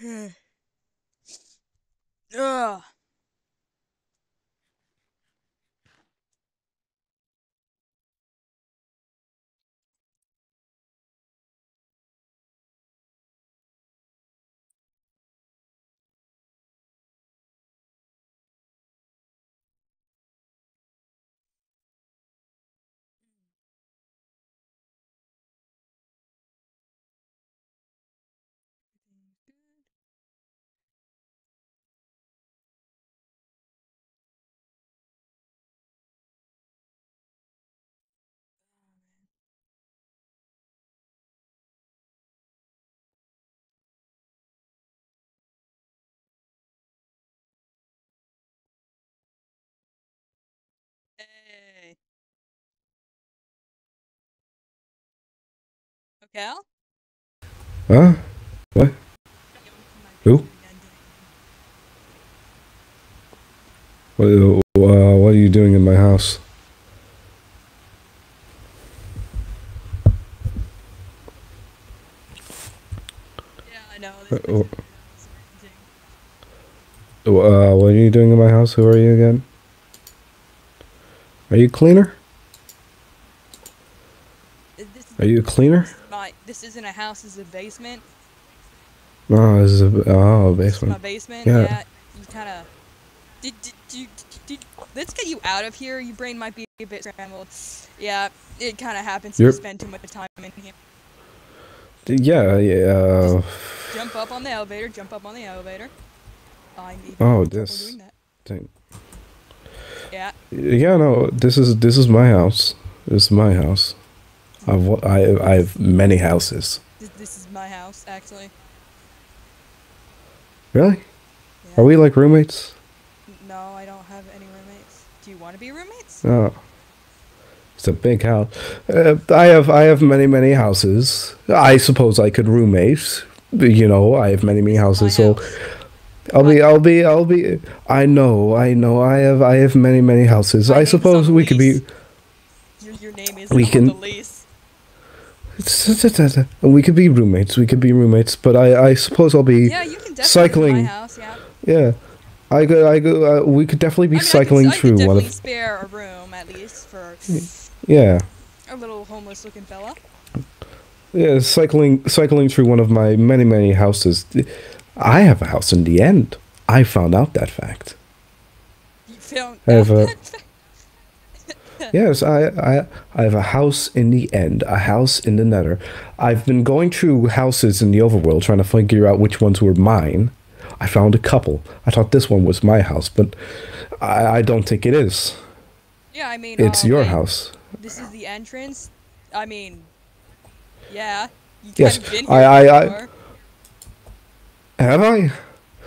Ugh. Okay. Huh? What? Who? What, uh, what are you doing in my house? Yeah, I know. Uh, This person is amazing. Uh, what are you doing in my house? Who are you again? Are you a cleaner? Are you a cleaner? My. This isn't a house. This is a basement. No, this is a oh This is my basement. basement. Yeah. Yeah. You kind of. Did, did, did, did, let's get you out of here. Your brain might be a bit scrambled. Yeah, it kind of happens. You spend too much time in here. Yeah, yeah. Uh, jump up on the elevator. Jump up on the elevator. Oh, this Doing that. Yeah. Yeah, no. This is this is my house. This is my house. I've I I have many houses. This, is my house, actually. Really? Yeah. Are we like roommates? No, I don't have any roommates. Do you want to be roommates? Oh. It's a big house. Uh, I have I have many many houses. I suppose I could roommate. You know, I have many many My houses. So house. I'll be I'll be I'll be. I know I know I have I have many many houses. My I suppose we could be. Your, your name is We can- the lease. We could be roommates. We could be roommates. But I I suppose I'll be. Yeah, you can definitely cycling. My house. Yeah. Yeah. I go I go. Uh, we could definitely be I mean, I could- cycling I could, through one definitely of. spare a room at least for Yeah. a little homeless-looking fella. Yeah, cycling cycling through one of my many many houses. I have a house in the end. I found out that fact. You found I have out a- Yes, I, I I have a house in the end, a house in the nether. I've been going through houses in the overworld trying to figure out which ones were mine. I found a couple. I thought this one was my house, but I, I don't think it is. Yeah, I mean, It's uh, your house. This is the entrance. I mean, yeah. You Yes, been I- here I- I- before. Have I?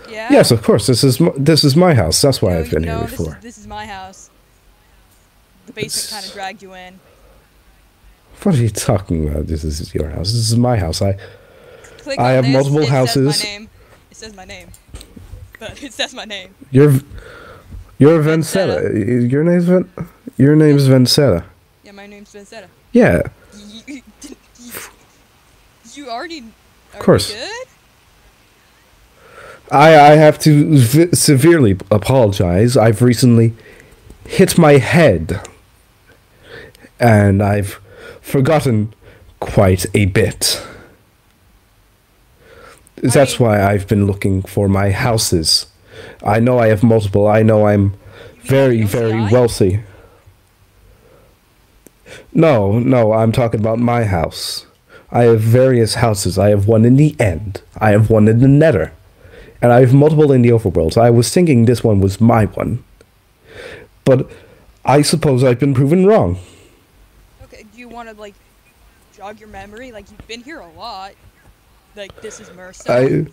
Yeah. Yes, of course. This is my, this is my house. That's why No, I've been no, here this is- before. This is, my house. The basement kind of dragged you in. What are you talking about? This is your house. This is my house. I Click I have this, multiple it houses. Says my name. It says my name. But it says my name. You're you're Vincetta. Vincetta. Your name's Ven. Your name's Vincetta. Yeah, my name's Vincetta. Yeah. You, you, you, you already. Of course. Good? I I have to severely apologize. I've recently hit my head, and I've forgotten quite a bit. That's why I've been looking for my houses. I know I have multiple. I know I'm very very wealthy. No, no, I'm talking about my house. I have various houses. I have one in the end. I have one in the nether. And I have multiple in the overworld. I was thinking this one was my one. But I suppose I've been proven wrong. You want to, like, jog your memory? Like, you've been here a lot. Like, this is Mercer. I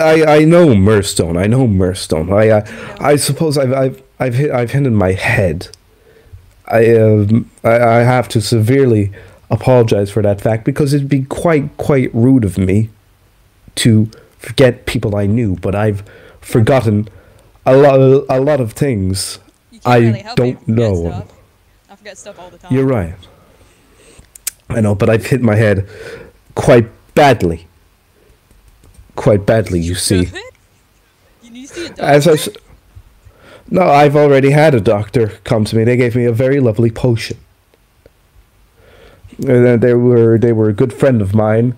I, I know Murstone. I know Murstone. I uh, I suppose I've I've I've hit I've hit in my head. I um I, I have to severely apologize for that fact because it'd be quite quite rude of me to forget people I knew, but I've forgotten a lot of, a lot of things. You I really don't you know. Forget stuff all the time. You're right. I know, but I've hit my head quite badly. quite badly. You see, You need to see a doctor. as I. s- No, I've already had a doctor come to me. They gave me a very lovely potion. And they were they were a good friend of mine.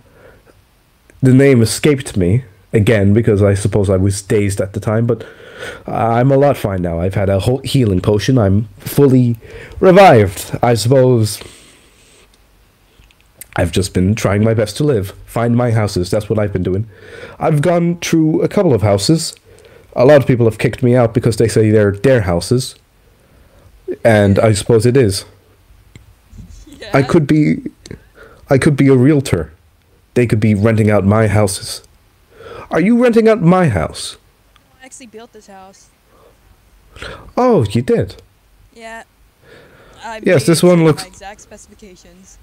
The name escaped me again because I suppose I was dazed at the time, but I'm a lot fine now. I've had a whole healing potion. I'm fully revived. I suppose I've just been trying my best to live. Find my houses. That's what I've been doing. I've gone through a couple of houses. A lot of people have kicked me out because they say they're their houses. And I suppose it is. yeah. I could be I could be a realtor. They could be renting out my houses. Are you renting out my house? I actually built this house. Oh, you did. Yeah. I Yes, this one looks- My exact specifications.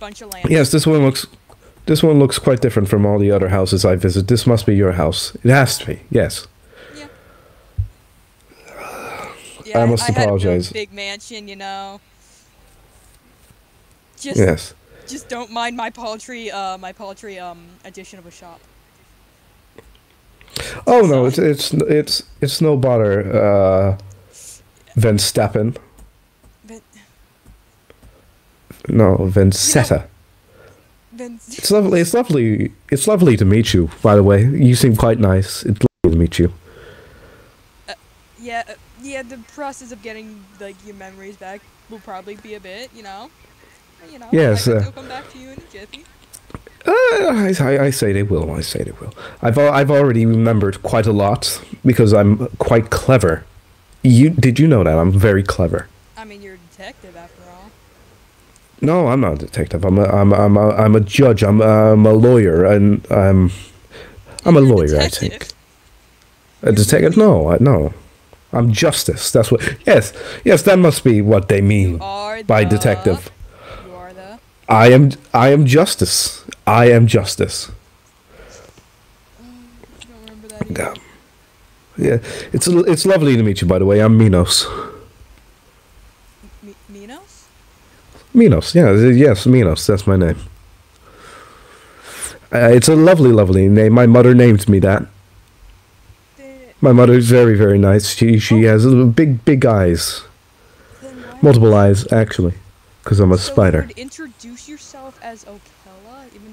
Bunch of land. Yes, this one looks this one looks quite different from all the other houses I visit. This must be your house. It has to be. Yes. Yeah. Yeah, I must had to build a apologize. big mansion, you know. Just, Yes. just don't mind my paltry, uh, my paltry um addition of a shop. Oh no, it's it's it's it's no bother, uh Van Stappen. But No, Vincetta. then, It's lovely. It's lovely. It's lovely to meet you. By the way, you seem quite nice. It's lovely to meet you. yeah, uh, yeah. The process of getting like your memories back will probably be a bit, you know. You know. Yes, uh, will come back to you in a jiffy. Uh, I, I, say they will. I say they will. I've I've already remembered quite a lot because I'm quite clever. You did you know that I'm very clever? I mean, you're a detective after all. No, I'm not a detective. I'm a I'm I'm a, I'm a judge. I'm a, I'm a lawyer, and I'm I'm a lawyer. I think a detective. No, I, no, I'm justice. That's what. Yes, yes. That must be what they mean by the- detective. You are the. I am I am justice. I am justice. I don't remember that. Either. Yeah. Yeah, it's it's lovely to meet you. By the way, I'm Minos. Mi- Minos? Minos, yeah, yes, Minos. That's my name. Uh, it's a lovely, lovely name. My mother named me that. My mother's very, very nice. She she has big, big eyes, multiple eyes actually, because I'm a so spider. You introduce yourself as even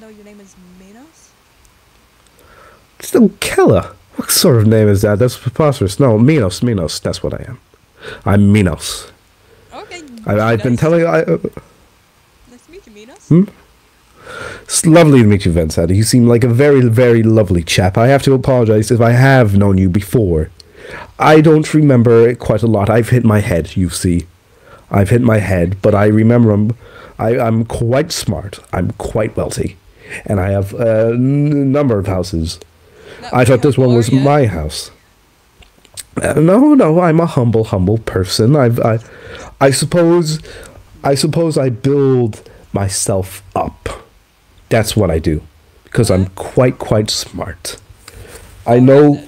though your name is Minos? Still, Kella. What sort of name is that? That's preposterous. No, Minos, Minos. That's what I am. I'm Minos. Okay. I, I've been telling. I, uh, Nice to meet you, Minos. Hmm? It's lovely to meet you, Vincent. You seem like a very, very lovely chap. I have to apologize if I have known you before. I don't remember it quite a lot. I've hit my head, you see. I've hit my head, but I remember I'm, I, I'm quite smart. I'm quite wealthy. And I have a n- number of houses. I thought this one was yet. my house. Uh, no, no, I'm a humble, humble person. I've, I, I suppose, I suppose I build myself up. That's what I do, because I'm quite, quite smart. I know,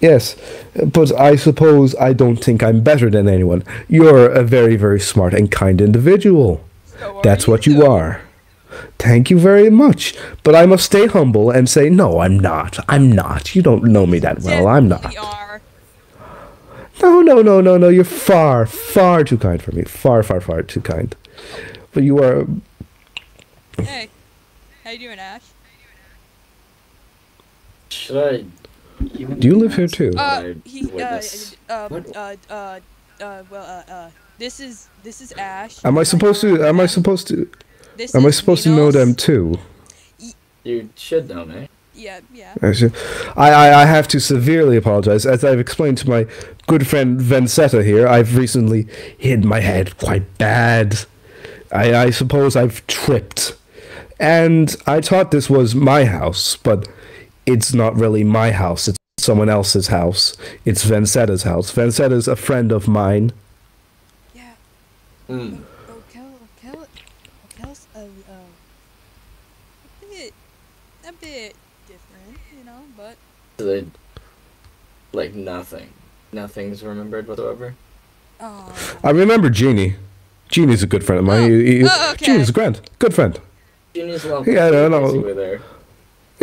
yes, but I suppose I don't think I'm better than anyone. You're a very, very smart and kind individual. So That's what you are. Thank you very much. But I must stay humble and say, no, I'm not. I'm not. You don't know me that well. I'm not. Definitely are. No, no, no, no, no. You're far, far too kind for me. Far, far, far too kind. But you are. Hey, how you doing, Ash? Should I? Even Do you live here too? Uh, he, uh, witnessed? uh, uh, uh, uh, well, uh, uh, this is, this is Ash. Am I supposed to? Am I Um, supposed to? This Am I is supposed to know them too? You should know me. Yeah, yeah. I, should- I, I I have to severely apologize. As I've explained to my good friend Vincetta here, I've recently hit my head quite bad. I, I suppose I've tripped. And I thought this was my house, but it's not really my house. It's someone else's house. It's Vincetta's house. Vincetta's a friend of mine. Yeah. Hmm. Okel, Okel, Okel's a, uh, a bit, a bit different, you know, but So they, like nothing. Nothing's remembered whatsoever. uh, I remember Jeannie. Jeannie's a good friend of mine. Oh. He- he- Oh, okay. Jeannie's a grand, good friend. Genius lovely. Yeah, no, no. You were there.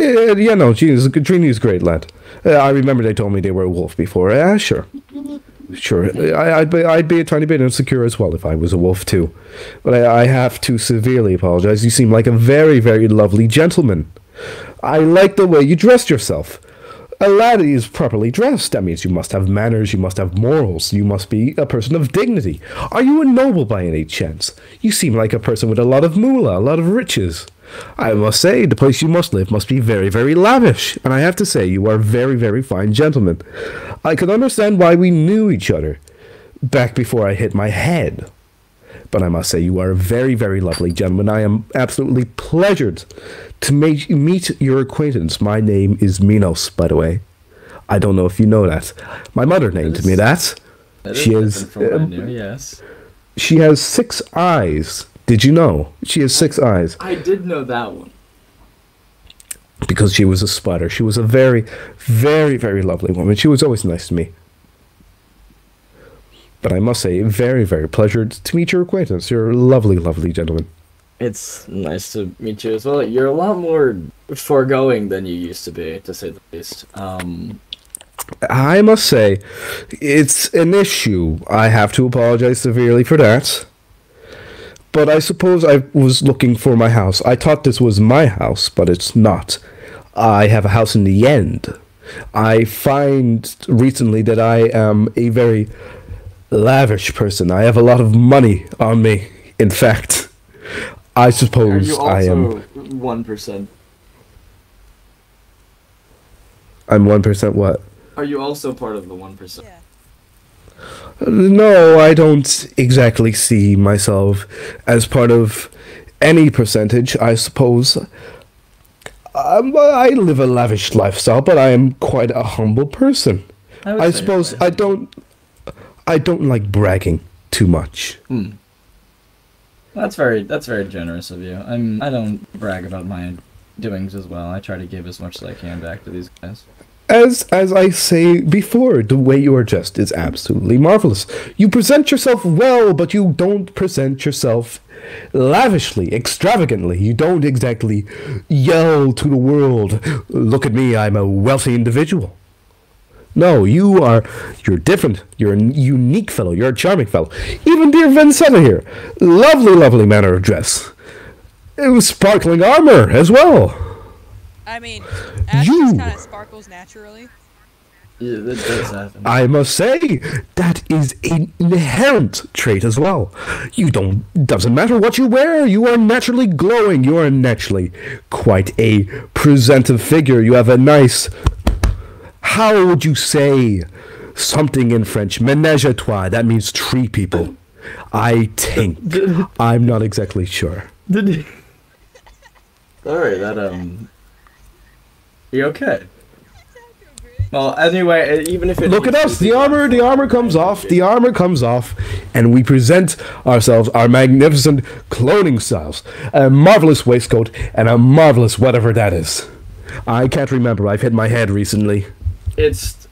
Uh, yeah, no, Genius, Trinity's a great lad. Uh, I remember they told me they were a wolf before. Uh, sure. Sure. I, I'd, be, I'd be a tiny bit insecure as well if I was a wolf too. But I, I have to severely apologize. You seem like a very, very lovely gentleman. I like the way you dressed yourself. A laddie is properly dressed. That means you must have manners, you must have morals, you must be a person of dignity. Are you a noble by any chance? You seem like a person with a lot of moolah, a lot of riches. I must say, the place you must live must be very, very lavish, and I have to say, you are very, very fine gentleman. I could understand why we knew each other back before I hit my head. But I must say, you are a very, very lovely gentleman. I am absolutely pleasured to make, meet your acquaintance. My name is Minos, by the way. I don't know if you know that. My mother named is- me that. That She is, From what um, knew, yes. She has six eyes. Did you know? She has six eyes I did know that one. because she was a spider. She was a very, very, very lovely woman. She was always nice to me. But I must say, very, very pleasured to meet your acquaintance. You're a lovely, lovely gentleman. It's nice to meet you as well. You're a lot more foregoing than you used to be, to say the least. Um, I must say, it's an issue. I have to apologize severely for that. But I suppose I was looking for my house. I thought this was my house, but it's not. I have a house in the end. I find recently that I am a very lavish person. I have a lot of money on me. In fact, I are suppose you I am. one percent? I'm one percent. What? Are you also part of the one percent? Yeah. No, I don't exactly see myself as part of any percentage, I suppose. Um, I live a lavish lifestyle, but I am quite a humble person. would I suppose. I don't I don't like bragging too much. Hmm. That's very that's very generous of you. I'm I don't brag about my doings as well. I try to give as much as I can back to these guys. As as I say before, the way you are dressed is absolutely marvelous. You present yourself well, but you don't present yourself lavishly, extravagantly. You don't exactly yell to the world, "Look at me, I'm a wealthy individual." No, you are you're different. You're a unique fellow. You're a charming fellow. Even dear Vincetta here, lovely, lovely manner of dress. It was sparkling armor as well. I mean, Ash You- kind of sparkles naturally. Yeah, that does happen. I must say that is an inherent trait as well. You don't doesn't matter what you wear, you are naturally glowing. You are naturally quite a presentive figure. You have a nice how would you say something in French? Ménage à trois. That means three people. I think. I'm not exactly sure. Sorry, that um. You okay? Well, anyway, uh, even if it Look at us. The armor, the armor comes off. The armor comes off, and we present ourselves our magnificent cloning styles, a marvelous waistcoat, and a marvelous whatever that is. I can't remember. I've hit my head recently. It's.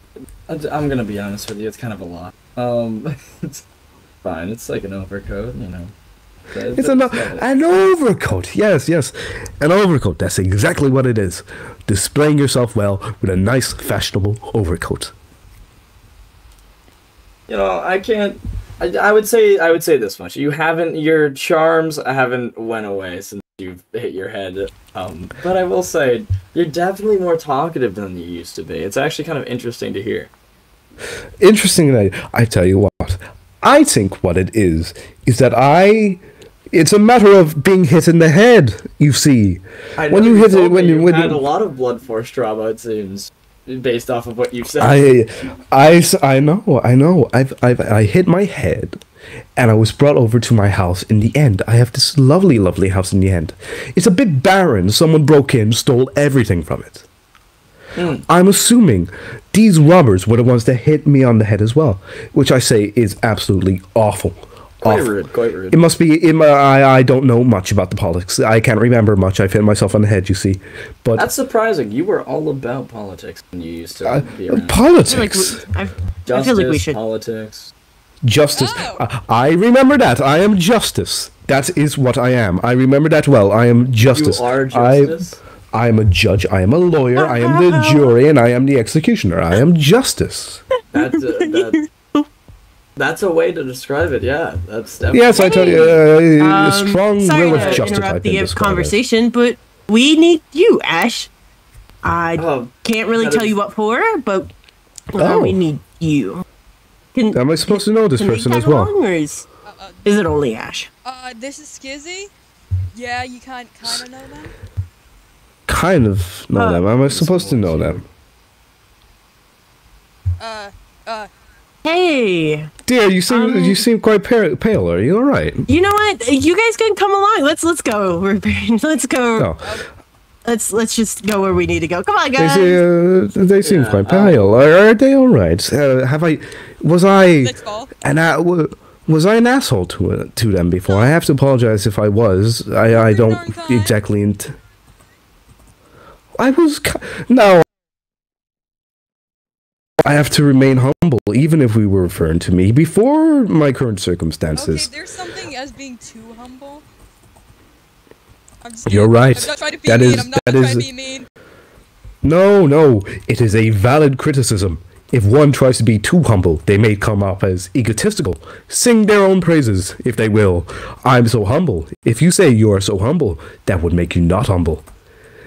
I'm gonna be honest with you. It's kind of a lot. Um, it's fine. It's like an overcoat, you know. That- It's an, an overcoat. Yes, yes, an overcoat. That's exactly what it is. Displaying yourself well with a nice, fashionable overcoat. You know, I can't. I, I would say I would say this much: you haven't your charms haven't went away since you've hit your head. Um, but I will say you're definitely more talkative than you used to be. It's actually kind of interesting to hear. interesting I tell you what, I think what it is is that I. It's a matter of being hit in the head. You see, I when know you hit it, when you when had a lot of blood force trauma, it seems, based off of what you've said. I know, I know. I've, I've, I hit my head, and I was brought over to my house. In the end, I have this lovely, lovely house. In the end, it's a bit barren. Someone broke in, stole everything from it. Hmm. I'm assuming these robbers were the ones that hit me on the head as well, which I say is absolutely awful. quite awful. rude, quite rude. It must be. It, mu- I I don't know much about the politics. I can't remember much. I've hit myself on the head. You see, but That's surprising. You were all about politics when you used to uh, be around. politics, I feel like we, I, I Justice, feel like we should. politics. Justice. Oh. I, I remember that. I am justice. That is what I am. I remember that well. I am justice. You are I- justice. I am a judge. I am a lawyer. I am the jury, and I am the executioner. I am justice. That's a, that, that's a way to describe it. Yeah, that's definitely. Yes, I tell you, uh, Um, a strong sorry will to of justice. I interrupt the describe it. conversation, but we need you, Ash. I Oh, can't really tell is- you what for, but uh, Oh. we need you. Can, Am I supposed to know this person as well? along, or is, Uh, uh, is it only Ash? uh, this is Skizzy. Yeah, you kind kind of know them. Kind of know Uh, them. Am I supposed to know them? Uh, uh, Hey, Dear, you seem Um, you seem quite pale. pale. Are you all right? you know what? You guys can come along. Let's let's go. Let's go. No, Let's let's just go where we need to go. Come on, guys. se- uh, they seem Yeah, quite uh, pale. are, are they all right? Uh, have I? Was I? And I w- was I an asshole to uh, to them before? I have to apologize if I was. I I don't exactly. Int- I was ki- no. I have to remain humble, even if we were referring to me before my current circumstances. Okay, there's something as being too humble. I'm You're kidding. right. I'm not trying to be That mean. is- I'm not that to be mean. No, no, it is a valid criticism. If one tries to be too humble, they may come up as egotistical. Sing their own praises, if they will. I'm so humble. If you say you are so humble, that would make you not humble.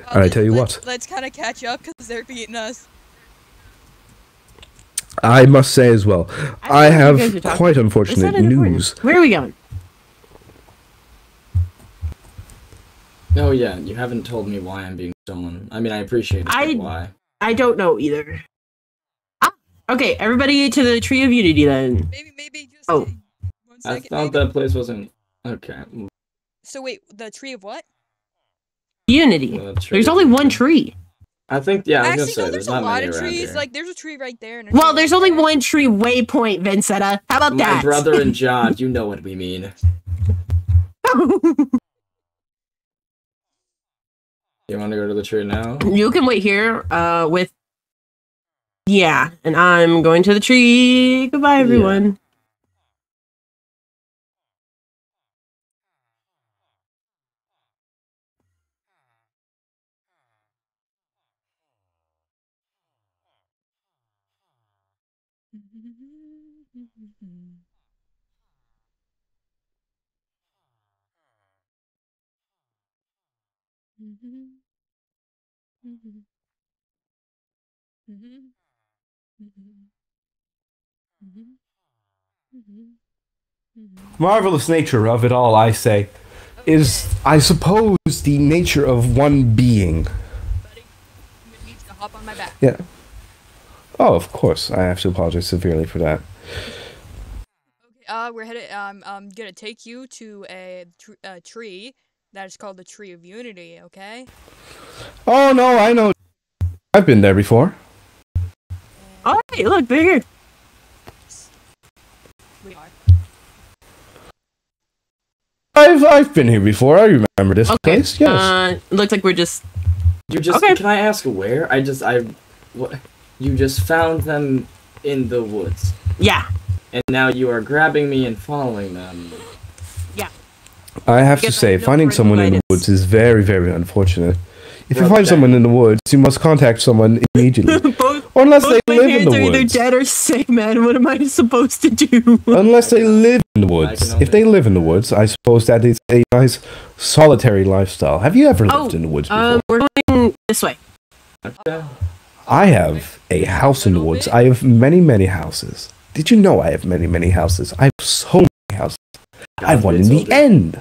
Uh, I tell you let's, what. Let's kind of catch up because they're beating us. I must say as well, I, I think you guys are have quite It's not unfortunate important. news. Where are we going? No, yeah, you haven't told me why I'm being stolen. I mean, I appreciate it, I- why? I don't know either. Okay, everybody to the Tree of Unity then. Maybe, maybe just Oh. one I thought maybe. that place wasn't. Okay. So wait, the tree of what? Unity. the There's only one tree. I think, yeah, I was Actually, gonna say, no, there's, there's, a lot many of trees. here. Like, there's a tree right there. And Well, tree there's right only there. one tree waypoint, Vincetta. How about My that? brother and John, you know what we mean. You want to go to the tree now? you can wait here uh with Yeah, and I'm going to the tree. Goodbye everyone. Mm-hmm. Mm-hmm. Mm-hmm. Marvelous nature of it all, I say, is, I suppose, the nature of one being. Buddy, you need to hop on my back. Yeah. Oh, of course. I have to apologize severely for that. Okay, uh, we're headed. Um, I'm gonna take you to a, tr- a tree that is called the Tree of Unity. Okay. Oh, no, I know. I've been there before. Oh hey, look bigger. We are. I've I've been here before. I remember this place. Yes. Uh looks like we're just You just Okay. can I ask where? I just I what you just found them in the woods. yeah. And now you are grabbing me and following them. Yeah. I have to say, know finding someone in the woods is very, very unfortunate. If you find someone in the woods, you must contact someone immediately. both or unless both they my live in parents the are either woods. dead or sick, man. What am I supposed to do? Unless they live in the woods. If they live in the woods, I suppose that is a nice solitary lifestyle. Have you ever lived Oh, in the woods before? Um, we're going this way. I have a house in the woods. I have many, many houses. Did you know I have many, many houses? I have so many houses. I have one in the end.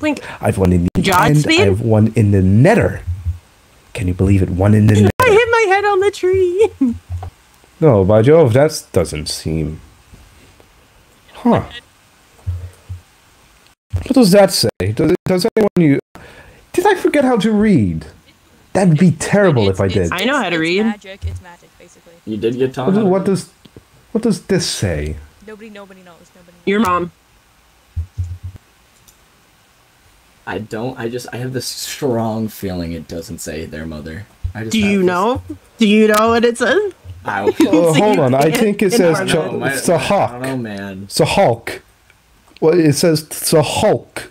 Blink. I have one in the John end. I have one in the nether. Can you believe it? One in the I nether. hit my head on the tree. No, by Jove, that doesn't seem. Huh. What does that say? Does, does anyone you. Did I forget how to read? That'd be terrible It's- if I did. I know how to read. it's read. Magic. It's magic, basically. You did get What taught. does, what does what does this say? Nobody, nobody knows. Nobody. Knows. Your mom. I don't. I just. I have this strong feeling it doesn't say their mother. I just Do you this- know? Do you know what it says? I, Oh, hold on. I think it says inform Ch- I don't know, my- it's a I don't know, hawk. man. It's a Hulk. Well, it says it's a Hulk.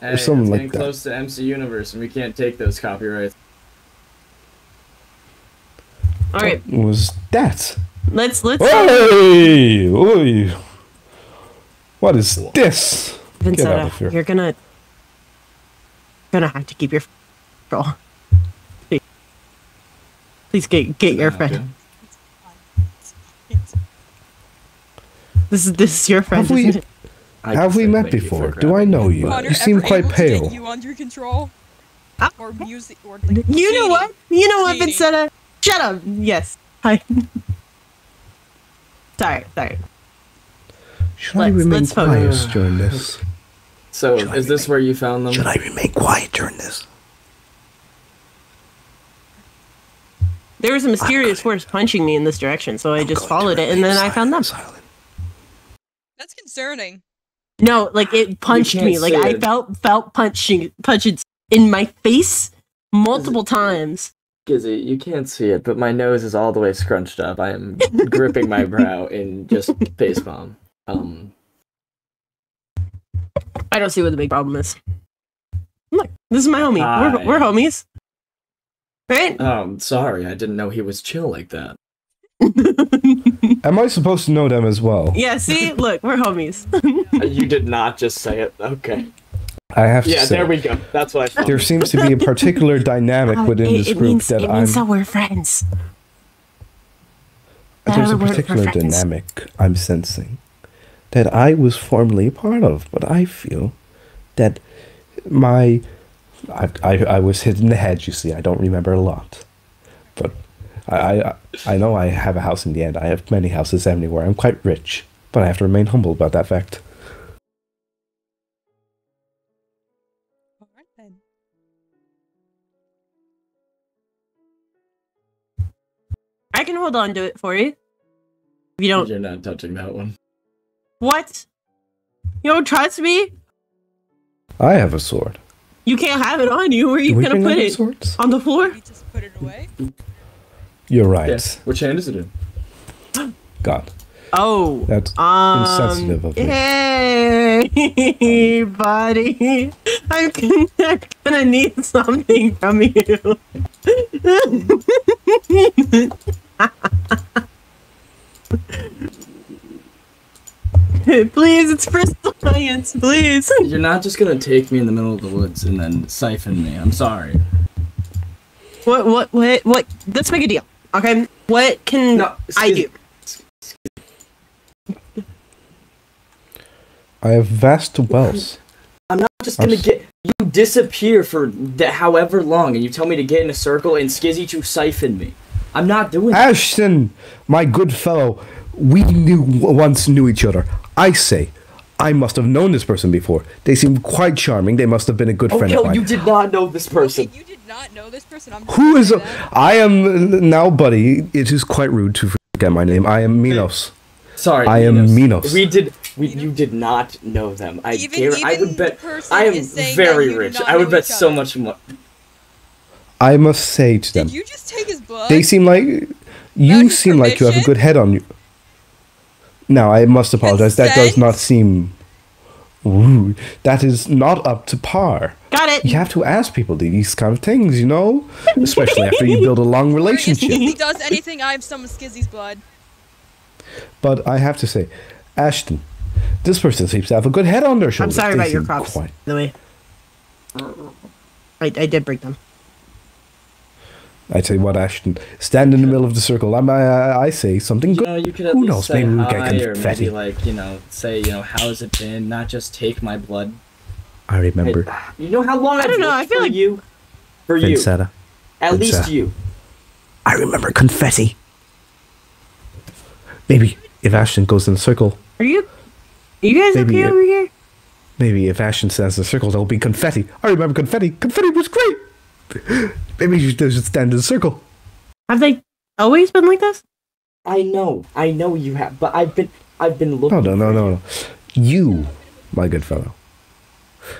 Hey, something it's like getting that. close to MC Universe, and we can't take those copyrights. All right, What was that? let's let's. Hey! Oi! What is this? Get out of here. you're gonna gonna have to keep your control. Please, please get get your friend. This is this is your friend. Have we- isn't it? Have we met before? Do I know you? Connor You seem ever quite able to get pale. you under control? Ah. Or music, or like. You know what? You know what, Cheating. Vincetta? Shut up. Yes. Hi. sorry, sorry. Should I Let's- remain let's quiet during this? So, Should is this where you found them? Should I remain quiet during this? There was a mysterious force punching me in this direction, so I just followed it, and then I found them. Silent. That's concerning. No, like it punched me. Like say I it. felt felt punching punches in my face multiple times. Gizzy, you can't see it, but my nose is all the way scrunched up. I am gripping my brow in just face palm. Um, I don't see what the big problem is. Look, this is my homie. Hi. We're, we're homies, right? um, sorry, I didn't know he was chill like that. Am I supposed to know them as well? yeah. See, look, we're homies. Uh, you did not just say it. Okay. I have to Yeah, say, there we go. That's what I thought. there seems to be a particular dynamic Uh, within it, this it group means, that it I'm. means that we're friends. there's a particular dynamic I'm sensing that I was formerly a part of, but I feel that my I, I, I was hit in the head. You see, I don't remember a lot, but I, I I know I have a house in the end. I have many houses anywhere. I'm quite rich, but I have to remain humble about that fact. Alright then. I can hold on to it for you. If you don't, You're not touching that one. what? You don't trust me? I have a sword. You can't have it on you. Where are you we gonna put it? swords? On the floor? You just put it away. You're right. Yes. Which hand is it in? God, Oh. that's Um, insensitive of me. Hey, buddy. I'm gonna, I'm gonna need something from you. please, it's for science, please. You're not just gonna take me in the middle of the woods and then siphon me. I'm sorry. What, what, what, what? Let's make a deal, okay? What can No, I do? I have vast wealth. I'm not just gonna s- get you disappear for the, however long, and you tell me to get in a circle and Skizzy to siphon me. I'm not doing that. Ashton, my good fellow, we knew once knew each other. I say, I must have known this person before. They seem quite charming. They must have been a good Oh friend no, of mine. you did not know this person. Okay, you did not know this person. I'm just Who gonna is? say A, that. I am now, buddy. It is quite rude to forget my name. I am Minos. Sorry, I am Minos. We did. We, you did not know them. I Even- dare. I would bet. I am is saying that very rich. I would bet so other. much more. I must say to them, Did you just take his blood? they seem like you his seem like you have a good head on you. Now I must apologize. That does not seem rude. That is not up to par. Got it. You have to ask people these kind of things, you know, especially after you build a long relationship. If relationship. he does anything, I have some of Skizzy's blood. But I have to say, Ashton, this person seems to have a good head on their shoulders. I'm sorry They about your seem crops, quite- by the way. I, I did break them. I tell you what, Ashton, stand in the middle of the circle. I'm, I, I say something You good. know, you could at Who least knows, say maybe we'll get confetti. maybe like you know, say you know, how's it been? Not just take my blood. I remember Hey, you know how long I I've don't know, I feel for like- you, for you, Vincetta. at least you. I remember confetti. Maybe if Ashton goes in a circle, Are you? Are you guys Maybe okay it- over here? maybe if Ashton stands in a circle, there'll be confetti. I remember confetti. Confetti was great. Maybe you should just stand in a circle. Have they always been like this? I know, I know you have, but I've been, I've been looking. No, no, no, no, you. no. You, my good fellow.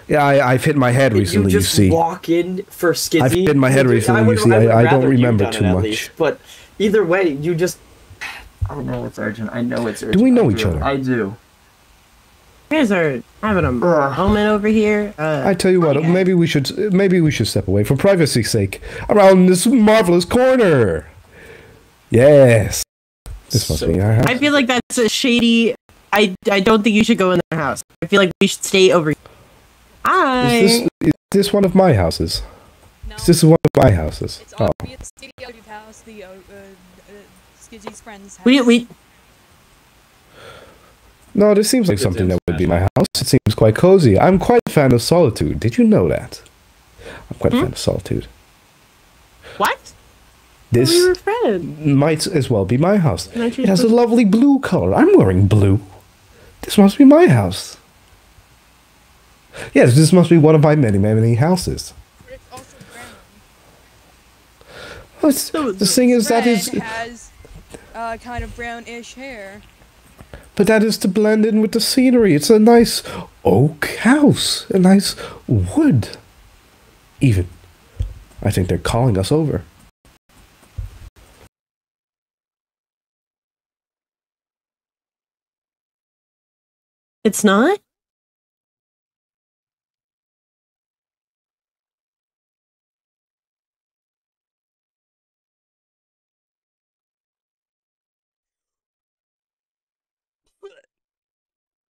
Yeah, I, I've hit my head Did recently. you You, see, walk in for Skizzy? I've hit my head Would recently, you would- see, I- would I don't remember too it much. least, but either way, you just. I know it's urgent. I know it's urgent. Do we know I each do. other? I do. You guys are having a Ugh. moment over here. Uh, I tell you what, maybe we should, maybe we should step away for privacy's sake around this marvelous corner. Yes. This must So- be our house. I feel like that's a shady. I I don't think you should go in their house. I feel like we should stay over. Hi. Is this, is this one of my houses? No, Is this one of my houses? it's Oh, obvious the house, the uh, uh, uh, Skizzy's friend's house. we we no, this seems like It's something that would be my house. It seems quite cozy. I'm quite a fan of solitude. Did you know that? I'm quite a Hmm? fan of solitude. what? This we were friends. might as well be my house. Can I choose It has a lovely blue color. I'm wearing blue. This must be my house. Yes, this must be one of my many, many houses. But it's also brown. Oh, it's- So- the thing is, that Red has uh, kind of brownish hair. But that is to blend in with the scenery. It's a nice oak house, a nice wood. Even, I think they're calling us over. It's not.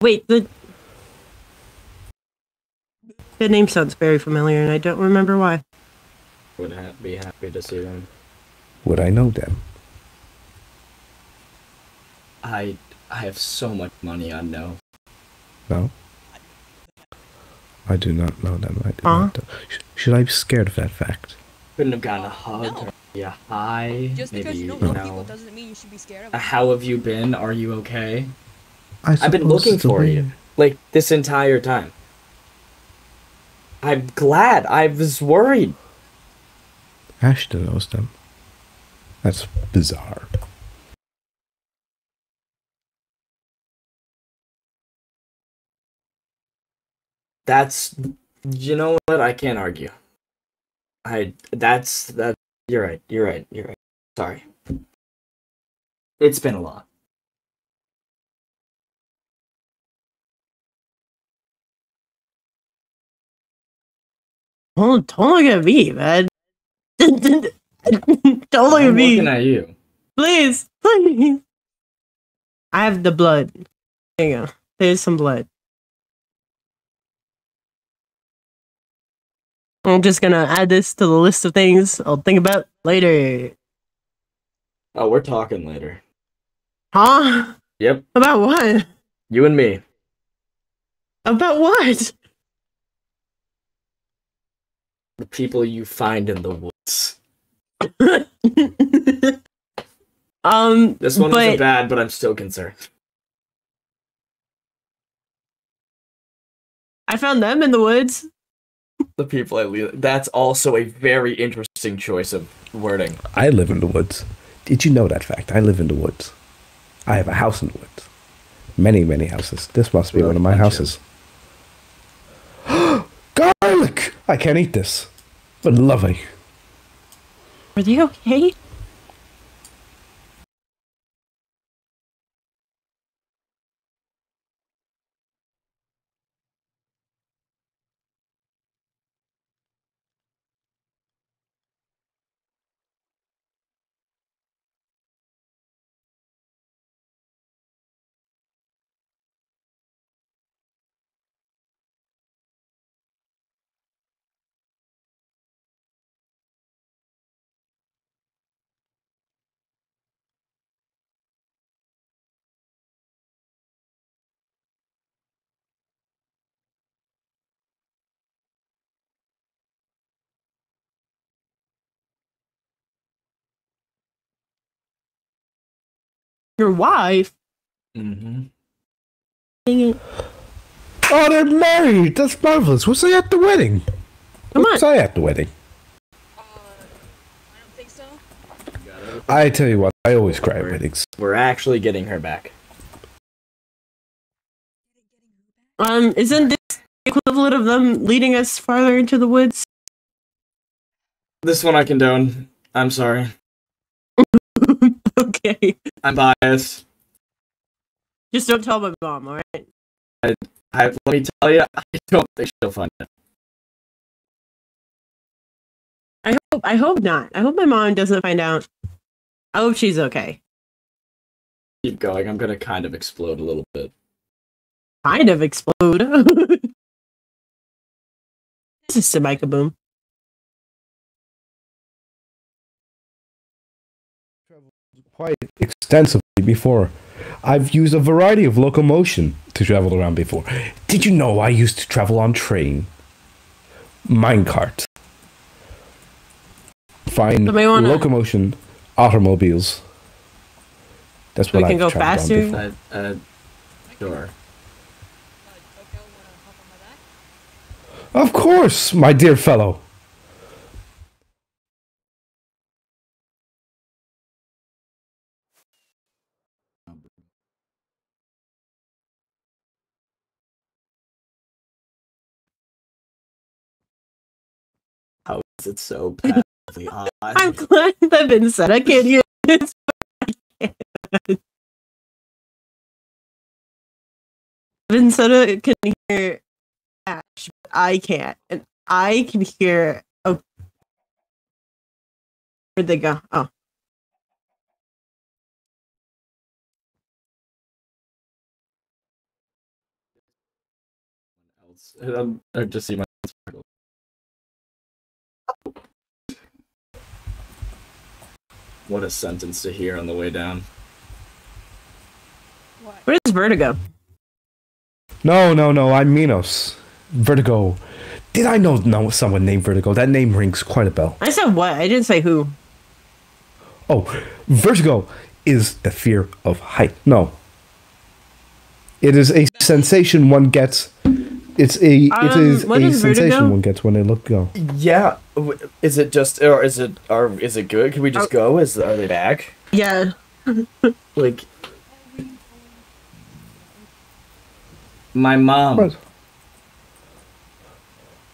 Wait, the the name sounds very familiar, and I don't remember why. Would ha- be happy to see them. Would I know them? I I have so much money. I know. No. I do not know them. I do Huh? not. Sh- should I be scared of that fact? Couldn't have gotten a hug. No. Or yeah, hi. Just because maybe you you don't know know. people doesn't mean you should be scared of Uh, them. How have you been? Are you okay? I I've been looking for way- you. Like this entire time. I'm glad. I was worried. Ashton knows them. That's bizarre. That's you know what? I can't argue. I that's that you're right. You're right. You're right. Sorry. It's been a lot. Don't, don't look at me, man. don't look at I'm me. looking at you. Please, please. I have the blood. There you go. There's some blood. I'm just gonna add this to the list of things I'll think about later. Oh, we're talking later. Huh? Yep, About what? you and me. About what? The people you find in the woods. um, This one but wasn't bad, but I'm still concerned. I found them in the woods. The people I leave. That's also a very interesting choice of wording. I live in the woods. Did you know that fact? I live in the woods. I have a house in the woods. Many, many houses. This must be Really? one of my houses. Garlic! I can't eat this. But lovely. Are they okay? Your wife? Mm-hmm. Dang. Oh, they're married! That's marvelous. Was I at the wedding? Come Was on. I at the wedding? Uh, I don't think so. I tell you what, I always cry at weddings. We're actually getting her back. Um, isn't this the equivalent of them leading us farther into the woods? This one I condone. I'm sorry. Okay. I'm biased. Just don't tell my mom, alright? I, let me tell you, I don't think she'll find it. I hope I hope not. I hope my mom doesn't find out. I hope she's okay. Keep going. I'm gonna kind of explode a little bit. Kind of explode. this is Samika Boom. Quite extensively before. I've used a variety of locomotion to travel around before. Did you know I used to travel on train, minecart, find Somebody wanna- locomotion, automobiles. That's what We can I've go faster? Uh, uh, sure. Of course, my dear fellow. How is it so badly hot? I'm glad that been said. I can't hear this. Vincenta can hear Ash, but I can't. And I can hear. Oh. Where'd they go? Oh. else. Um, or just see my What a sentence to hear on the way down. What? Where's Vertigo? No, no, no. I'm Minos. Vertigo. Did I know know someone named Vertigo? That name rings quite a bell. I said what? I didn't say who. Oh, vertigo is the fear of height. No. It is a sensation one gets. It's a it Um, is a is vertigo? sensation one gets when they look go. Yeah, is it just or is it or is it good? Can we just Oh. go? Is are they back? Yeah. Like my mom. What?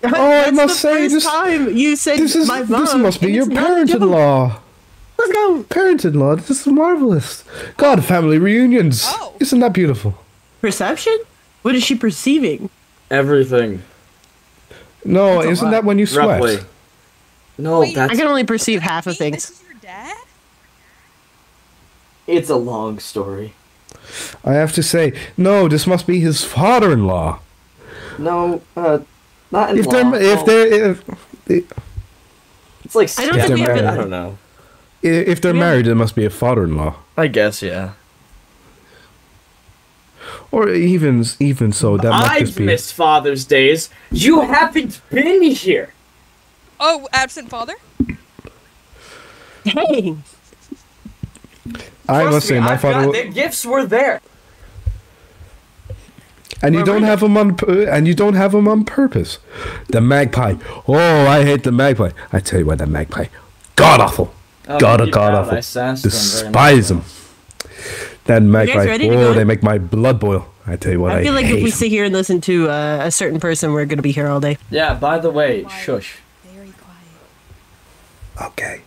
Oh, I must say, this- time you said This is my mom. this must be your it's not a joke. parent-in-law. Let's go. Parent-in-law. This is marvelous. God, family reunions. Oh. Isn't that beautiful? Perception? What is she perceiving? Everything. No, That's isn't that when you sweat? Roughly. No, Wait, that's I can only perceive half of things. This is your dad? it's a long story. I have to say, no. This must be his father-in-law. No, uh, not in If law. they're if No, they're if, it's like I don't think we have stepdad, a- I don't know. if they're We married, it must be a father-in-law. I guess yeah. Or even even so, that must I've just be. missed Father's Days. You haven't been here. Oh, absent father? Dang. I Trust must me, say, my I've father. got- the gifts were there. and you Well, don't have them on. And you don't have him on purpose. The magpie. Oh, I hate the magpie. I tell you what, that magpie. God awful. Oh, God, deep God down, awful. I sensed very Despise much them. That magpie. ready to Oh, go? they make my blood boil. I tell you what, I, I feel like if we we 'em. sit here and listen to uh, a certain person, we're gonna be here all day. Yeah. By the way, Quiet. shush. Very quiet. Okay.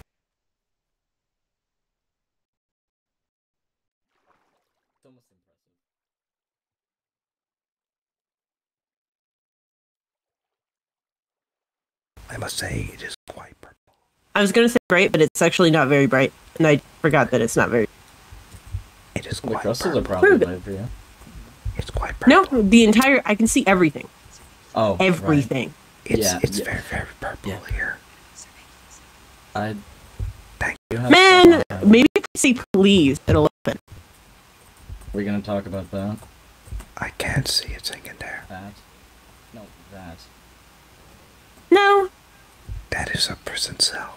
I must say, it is quite purple. I was gonna say bright, but it's actually not very bright, and I forgot that it's not very. It is The quite crystals are purple. probably Prove it. light for you. It's quite purple. No, the entire. I can see everything. Oh, right. Everything. It's Yeah, it's yeah. very very purple Yeah. here. I. Thank you. have Man, uh, maybe if I say please, it'll open. We're gonna talk about that. I can't see it singing there. That. No, that. No. That is a prison cell.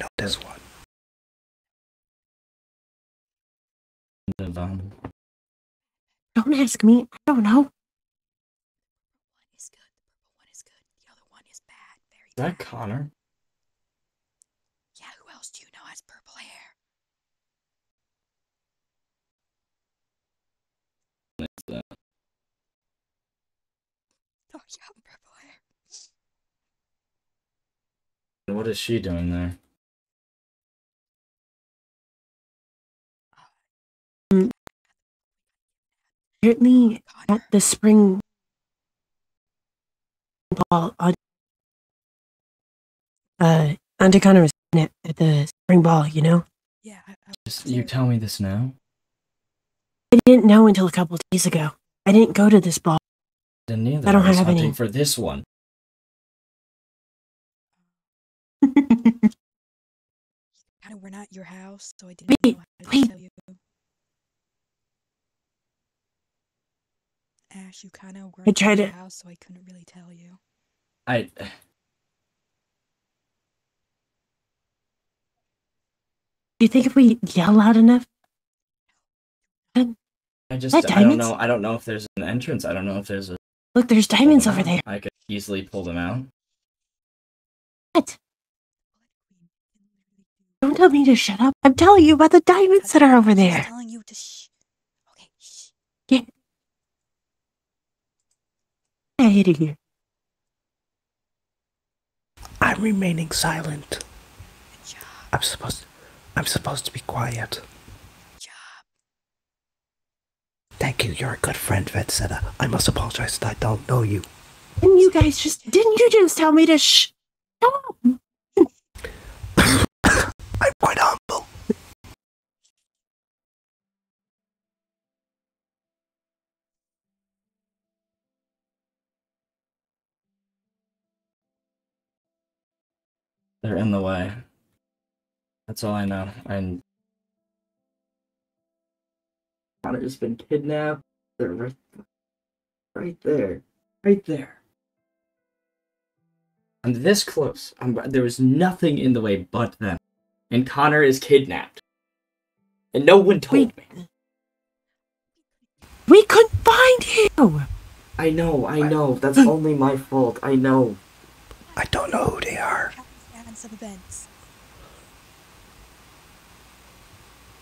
Know this one. And, um, Don't ask me. I don't know. One is good. The purple one is good. The other one is bad. Very is that bad. Connor? Yeah, who else do you know has purple hair? Is that- Oh, yeah, purple hair. What is she doing there? Apparently at the spring ball on uh Auntie Connor was at, at the spring ball, you know? Yeah. I, I Just you tell me this now. I didn't know until a couple days ago. I didn't go to this ball. Then neither. I don't was have any. hunting for this one. Kind of, we're not your house, so I didn't Wait, know how to wait. tell you. Ash, you kind of weren't tried in your to- house, so I couldn't really tell you. I. Do you think if we yell loud enough? I just. That I don't know. I don't know if there's an entrance. I don't know if there's a. Look, there's diamonds over there. I could easily pull them out. What? Don't tell me to shut up. I'm telling you about the diamonds that are over I'm there. telling you to shh. Okay, shh. Get out of here. I'm remaining silent. Good job. I'm supposed I'm supposed to be quiet. Good job. Thank you, you're a good friend, Vetsetta. I must apologize that I don't know you. Didn't you guys just? Didn't you just tell me to shh? I'm quite humble. They're in the way. That's all I know. And Connor's been kidnapped. They're right, right there, right there. I'm this close. I'm, there was nothing in the way but them. And Connor is kidnapped. And no one told Wait. me. We couldn't find you. I know, I know. That's hmm. only my fault. I know. I don't know who they are. And some events.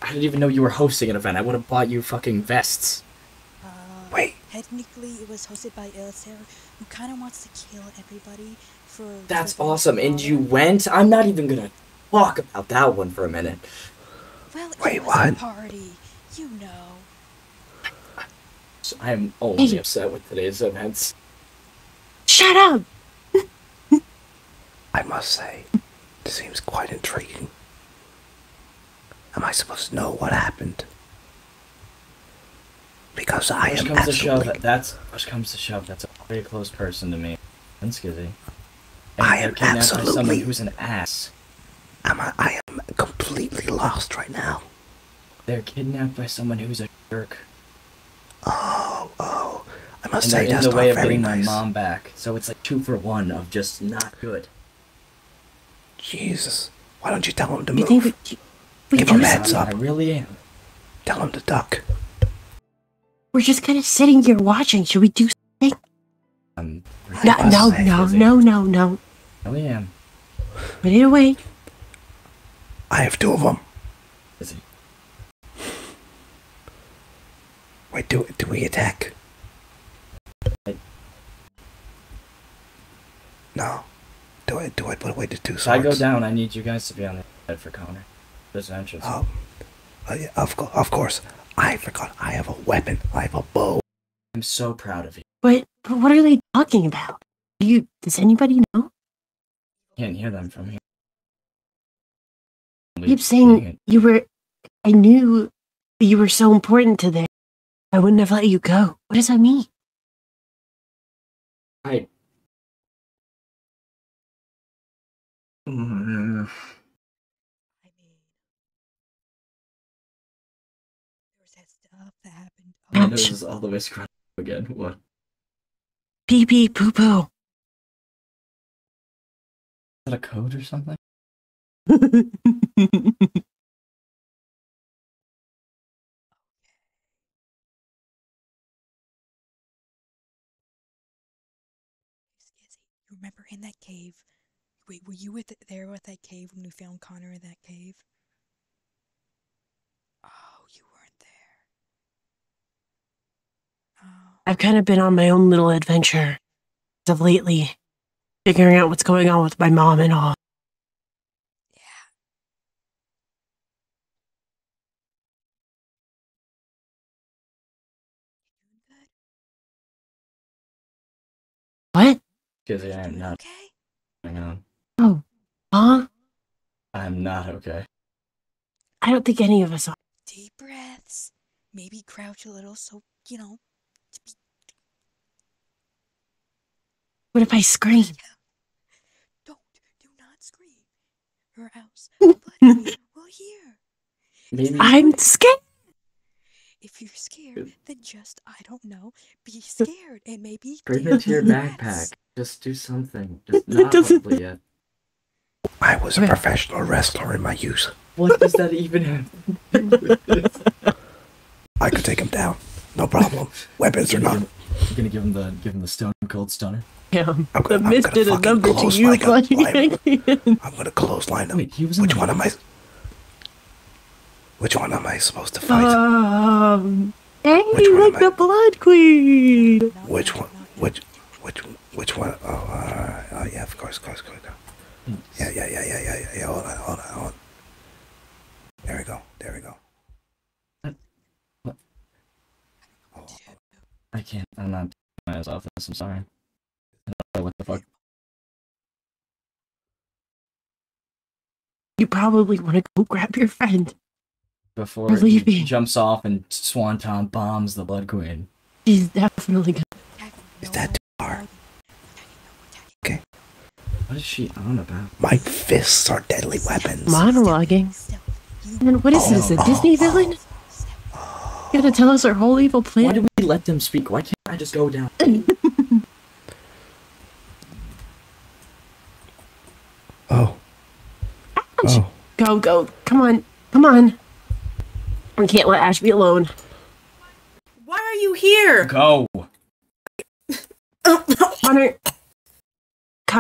I didn't even know you were hosting an event. I would have bought you fucking vests. Uh, Wait. Technically, it was hosted by Ilser, who kind of wants to kill everybody for. That's awesome. And you went? I'm not even gonna talk about that one for a minute. Well, it Wait, was a what? party. You know. I am only upset with today's events. Shut up. I must say, this seems quite intriguing. Am I supposed to know what happened? Because I Push am comes to shove, absolutely. that's push comes to shove. That's a very close person to me. And Skizzy. And I am kidnapped by someone who's an ass. Am I, I am completely lost right now. They're kidnapped by someone who's a jerk. Oh, oh. I must And say, they're in the way of very getting my mom back. So it's like two for one of just not good. Jesus. Why don't you tell him to You move? think we, we Give do him a heads up. I really am. Tell him to duck. We're just kind of sitting here watching. Should we do something? I'm No, no, say, no, no, no, no. I really am. Put it away. I have two of them. Is he? Wait, do, do we attack? I- No. Do I, do I put away the two If swords? I go down, I need you guys to be on the side for Connor. There's an entrance. Oh, uh, yeah, of, co- of course. I forgot. I have a weapon. I have a bow. I'm so proud of you. But, but what are they talking about? Do you? Does anybody know? Can't hear them from here. I keep saying you were. I knew you were so important to them. I wouldn't have let you go. What does that mean? I. Mm, I mean, there was that stuff that happened. Oh, nose is all the way up again. What? Pee pee poo poo. Is that a code or something? You remember in that cave? Wait, were you with there with that cave when we found Connor in that cave? Oh, you weren't there. Oh. I've kind of been on my own little adventure of lately, figuring out what's going on with my mom and all. Yeah. What? Because I am not. Okay. Hang. Oh, huh? I'm not okay. I don't think any of us are. Deep breaths. Maybe crouch a little so, you know. to be- What if I scream? Don't, do not scream. Or else the blood queen will hear. Maybe. I'm scared. If you're scared, then just, I don't know, be scared and maybe Bring take it to your backpack. Just do something. Just It not doesn't- hopefully yet. I was a Okay. professional wrestler in my youth. What does that even have to do with this? I could take him down. No problem. Weapons or not. You're gonna give him the give him the stone cold stunner. Yeah, I'm the gonna- I'm mist gonna did a number to you, like Queen. I'm gonna close line him. Wait, he was Which the- one am I? Which one am I supposed to fight? um, hey, Which one like am the I? Blood Queen. Not Which yet, one? Which? Which? Which one? Oh, uh, oh yeah, of course, of course, of course. Yeah, yeah, yeah, yeah, yeah, yeah. Hold on, hold on, hold on. There we go. There we go. Uh, what? Oh, I can't. I'm not taking my eyes off this. I'm sorry. I don't know what the fuck? You probably want to go grab your friend. Before We're he jumps off and Swanton bombs the Blood Queen. She's definitely gonna. Is that too far? No, attack him, What is she on about? My fists are deadly weapons. Monologuing. Stealth. You And what is this? A Oh, Disney oh, villain? stealth. You gonna tell us our whole evil plan? Why do we let them speak? Why can't I just go down? Oh. Oh. Go, go. Come on. Come on. We can't let Ash be alone. Why are you here? Go. Connor.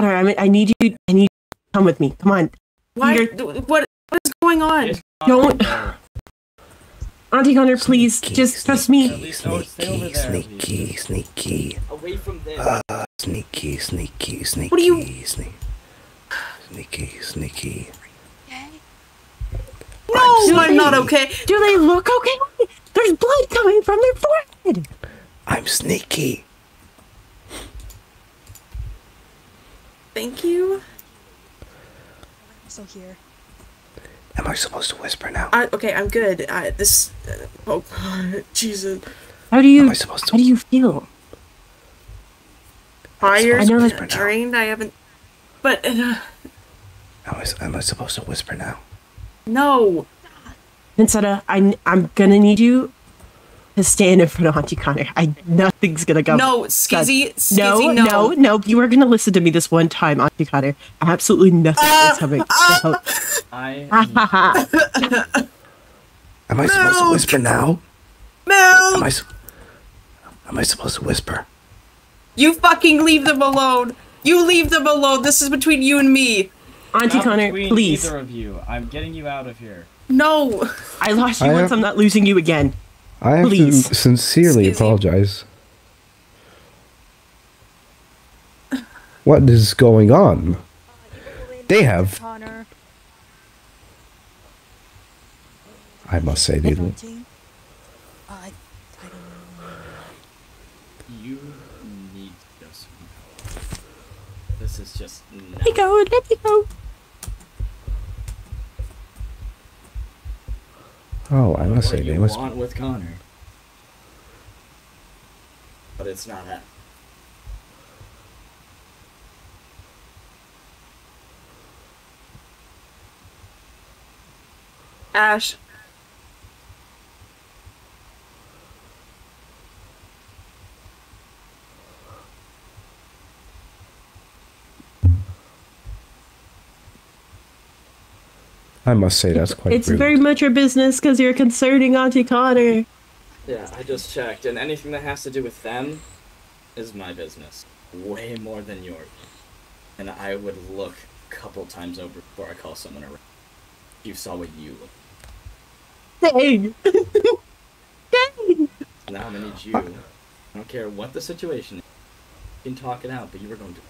Connor, I mean, I need you. I need you to come with me. Come on. Why? You're- What? What is going on? Don't. Auntie Connor, please. Sneaky, Just trust sneaky, me. least- stay over Sneaky, sneaky, sneaky. Away from there. Uh, sneaky, sneaky, sneaky. What are you- Sneaky, sneaky, sneaky. Okay. No, I'm I'm not okay. Do they look okay? There's blood coming from their forehead. I'm sneaky. Thank you. I'm still here. Am I supposed to whisper now? I, okay, I'm good. I, this. Uh, oh, God, Jesus. How do you? Am I supposed to? How do you feel? Tired. I know that- Whisper now. Drained. I haven't. But uh, Am I, am I supposed to whisper now? no. Vincetta, I, I'm gonna need you to stand in front of Auntie Connor. I nothing's gonna go. No, Skizzy. Skizzy. No, No. no, no. You are gonna listen to me this one time, Auntie Connor. Absolutely nothing Ah, is coming. ah. I. Am I supposed to whisper now? Am I? Am I supposed to whisper? you fucking leave them alone. You leave them alone. This is between you and me. Auntie Connor, please. Either of you. I'm getting you out of here. No. I lost you I once. have- I'm not losing you again. I have Please. to sincerely Excuse me. apologize. What is going on? They have, Connor. I must say, Hey, the, Fontaine. I don't. You need to go. This is just. Let me go. Let me go. Oh, I must What say, you they must. want with Connor. But it's not happening. Ash. I must say that's quite It's rude. very much your business because you're concerning Auntie Connor. Yeah, I just checked, and anything that has to do with them is my business. Way more than yours. And I would look a couple times over before I call someone around. You saw what you look. Dang. Dang. Now I'm gonna need you. I don't care what the situation is. You can talk it out, but you were going to.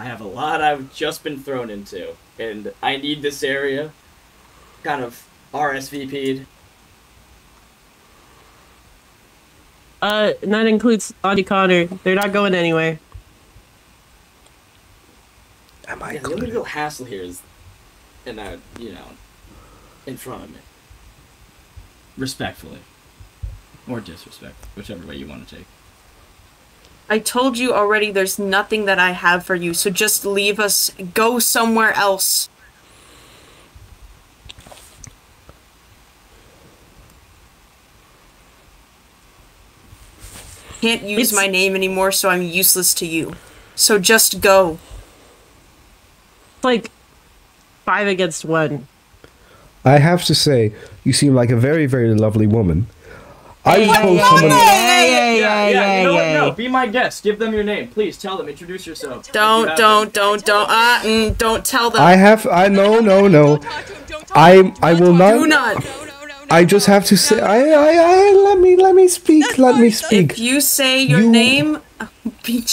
I have a lot I've just been thrown into, and I need this area kind of RSVP'd. Uh, and that includes Auntie Connor. They're not going anywhere. Am I Yeah, the only included? real hassle here is, in that you know, in front of me. Respectfully, or disrespect, whichever way you want to take. I told you already there's nothing that I have for you, so just leave us. Go somewhere else. Can't use It's- my name anymore, so I'm useless to you. So just go. Like five against one. I have to say, you seem like a very, very lovely woman. I Hey, suppose hey, someone. hey, hey, hey, hey, you know what? hey. No, be my guest. Give them your name, please. Tell them. Introduce yourself. Don't, have don't, them. don't, don't. Uh, mm, don't tell them. I have. I no, no, no. Don't talk to him, don't talk I- I will not- Do not. No, no, no, no, I just have to say. I, I, I. Let me, let me speak. Let me speak. if you say your You- name, be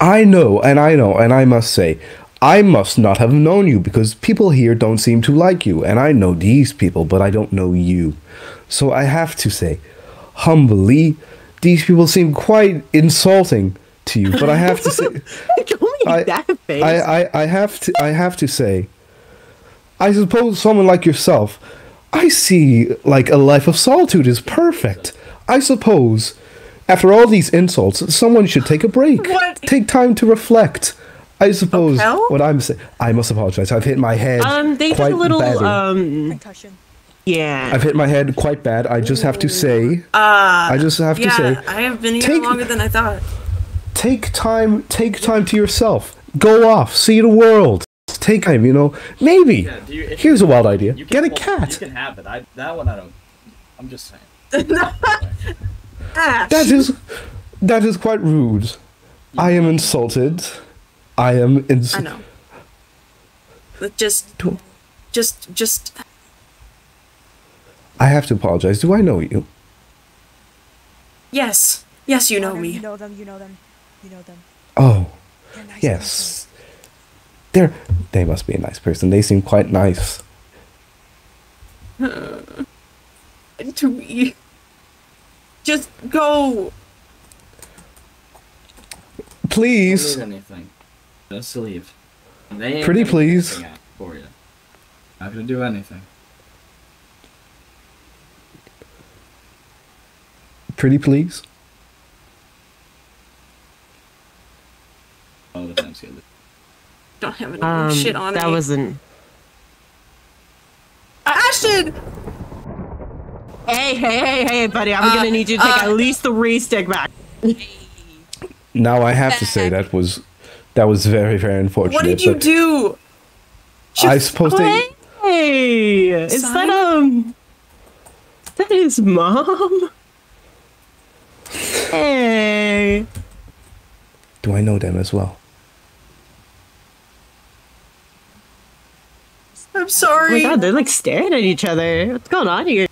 I know, and I know, and I must say, I must not have known you because people here don't seem to like you, and I know these people, but I don't know you. So I have to say, humbly, these people seem quite insulting to you. But I have to say, Don't make I, that face. I, I, I have to, I have to say, I suppose someone like yourself, I see like a life of solitude is perfect. I suppose. After all these insults, someone should take a break. What? Take time to reflect. I suppose Okay. what I'm saying. I must apologize. I've hit my head um, they quite did a little, badly. um, Concussion. Yeah. I've hit my head quite bad. I just have to say. Uh, I just have to yeah, say. I have been here take- longer than I thought. take time take time to yourself go off see the world take time you know maybe Yeah, do you, if here's a wild idea you get a hold- cat You can have it. I that one I don't. I'm just saying. Ash. that is that is quite rude i am insulted i am insulted. I know. But just, just, just. I have to apologize do i know you Yes, yes, you know Connor, me. You know them, you know them, you know them. oh nice yes they're they must be a nice person they seem quite nice To me. Just go. please anything. Just leave. They Pretty please. anything out For you. Not gonna do anything. Pretty please All the times you leave. Don't have any Um, shit on that me. wasn't. Ashton. Hey, hey, hey, hey, buddy! I'm gonna need you to take uh, at least three stick back. now i have to say that was that was very very unfortunate What did you but do? i suppose to. Hey, is that um? Is that his mom? Hey. do i know them as well I'm Oh my god, they're like staring at each other. What's going on here?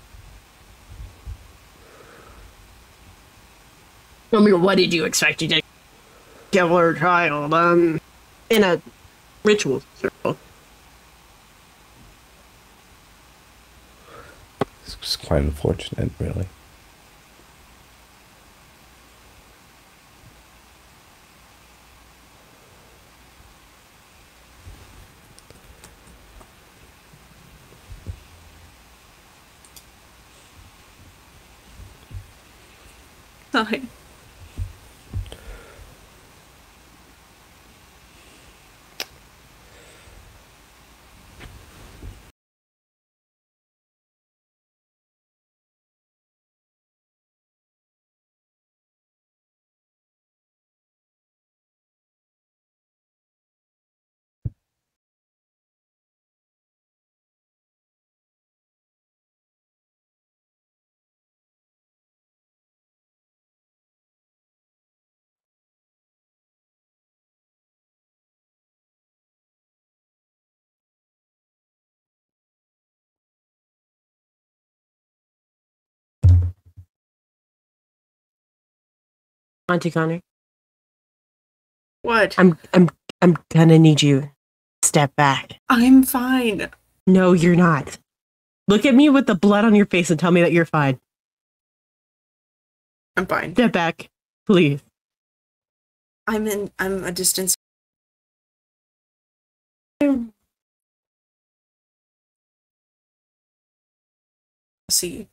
I mean, what did you expect you to kill her child? Um, in a ritual circle. it's quite unfortunate really Sorry. Auntie Connor, What? I'm I'm I'm gonna need you. Step back. I'm fine. No, you're not. Look at me with the blood on your face and tell me that you're fine. I'm fine. Step back, please. I'm in. I'm a distance. I See.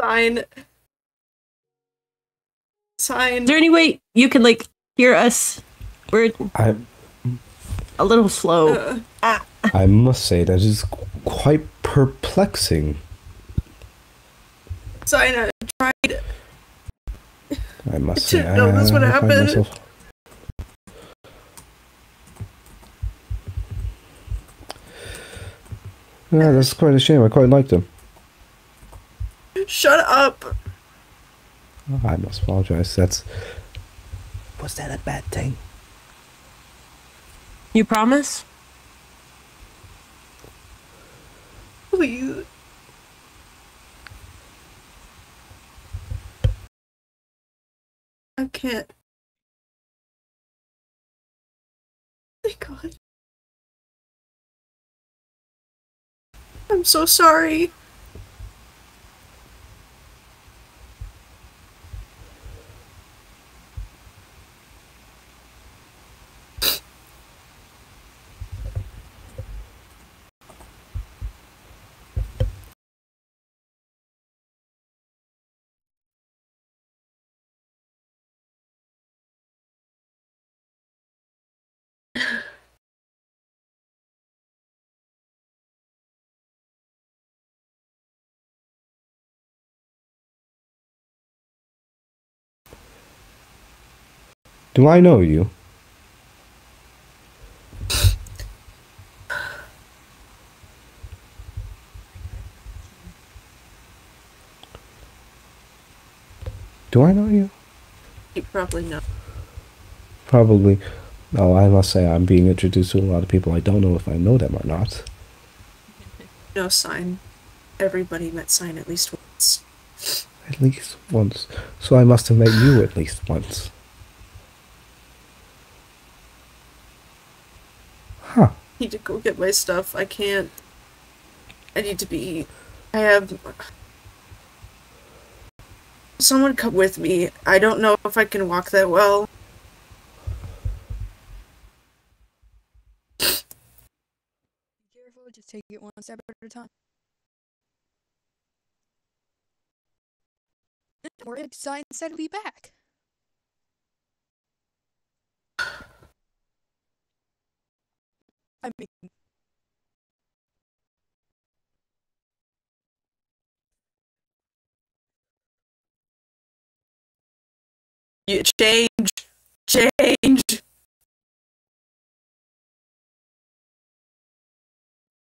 Sign. Sign. Is there any way you can like hear us? We're I a little slow. Uh, I must say that is quite perplexing. sign. I tried. I must I say. didn't know this would I happen. myself- Yeah, that's quite a shame. I quite liked him. Shut up. Oh, I must apologize. That's. Was that a bad thing? You promise? Please. I can't. God. I'm so sorry. Do I know you? Do I know you? You probably know. Probably. Oh, I must say, I'm being introduced to a lot of people. I don't know if I know them or not. No sign. Everybody met sign at least once. At least once. So I must have met you at least once. Huh. need to go get my stuff. I can't. I need to be. I have. Someone come with me. I don't know if I can walk that well. Be careful, just take it one step at a time. Or sign said be back. I mean, You change. Change.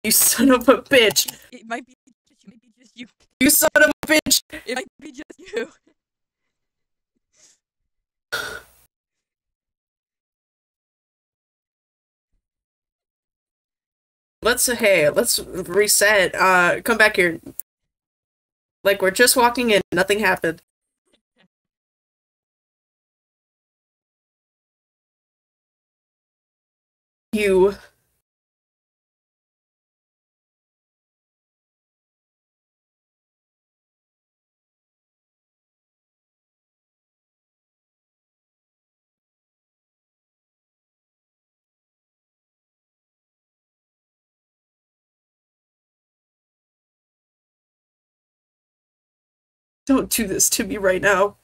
You son of a bitch. it might be just you, maybe just you. You son of a bitch. It might be just you. Let's hey, let's reset. Uh come back here. Like we're just walking in, nothing happened. You don't do this to me right now.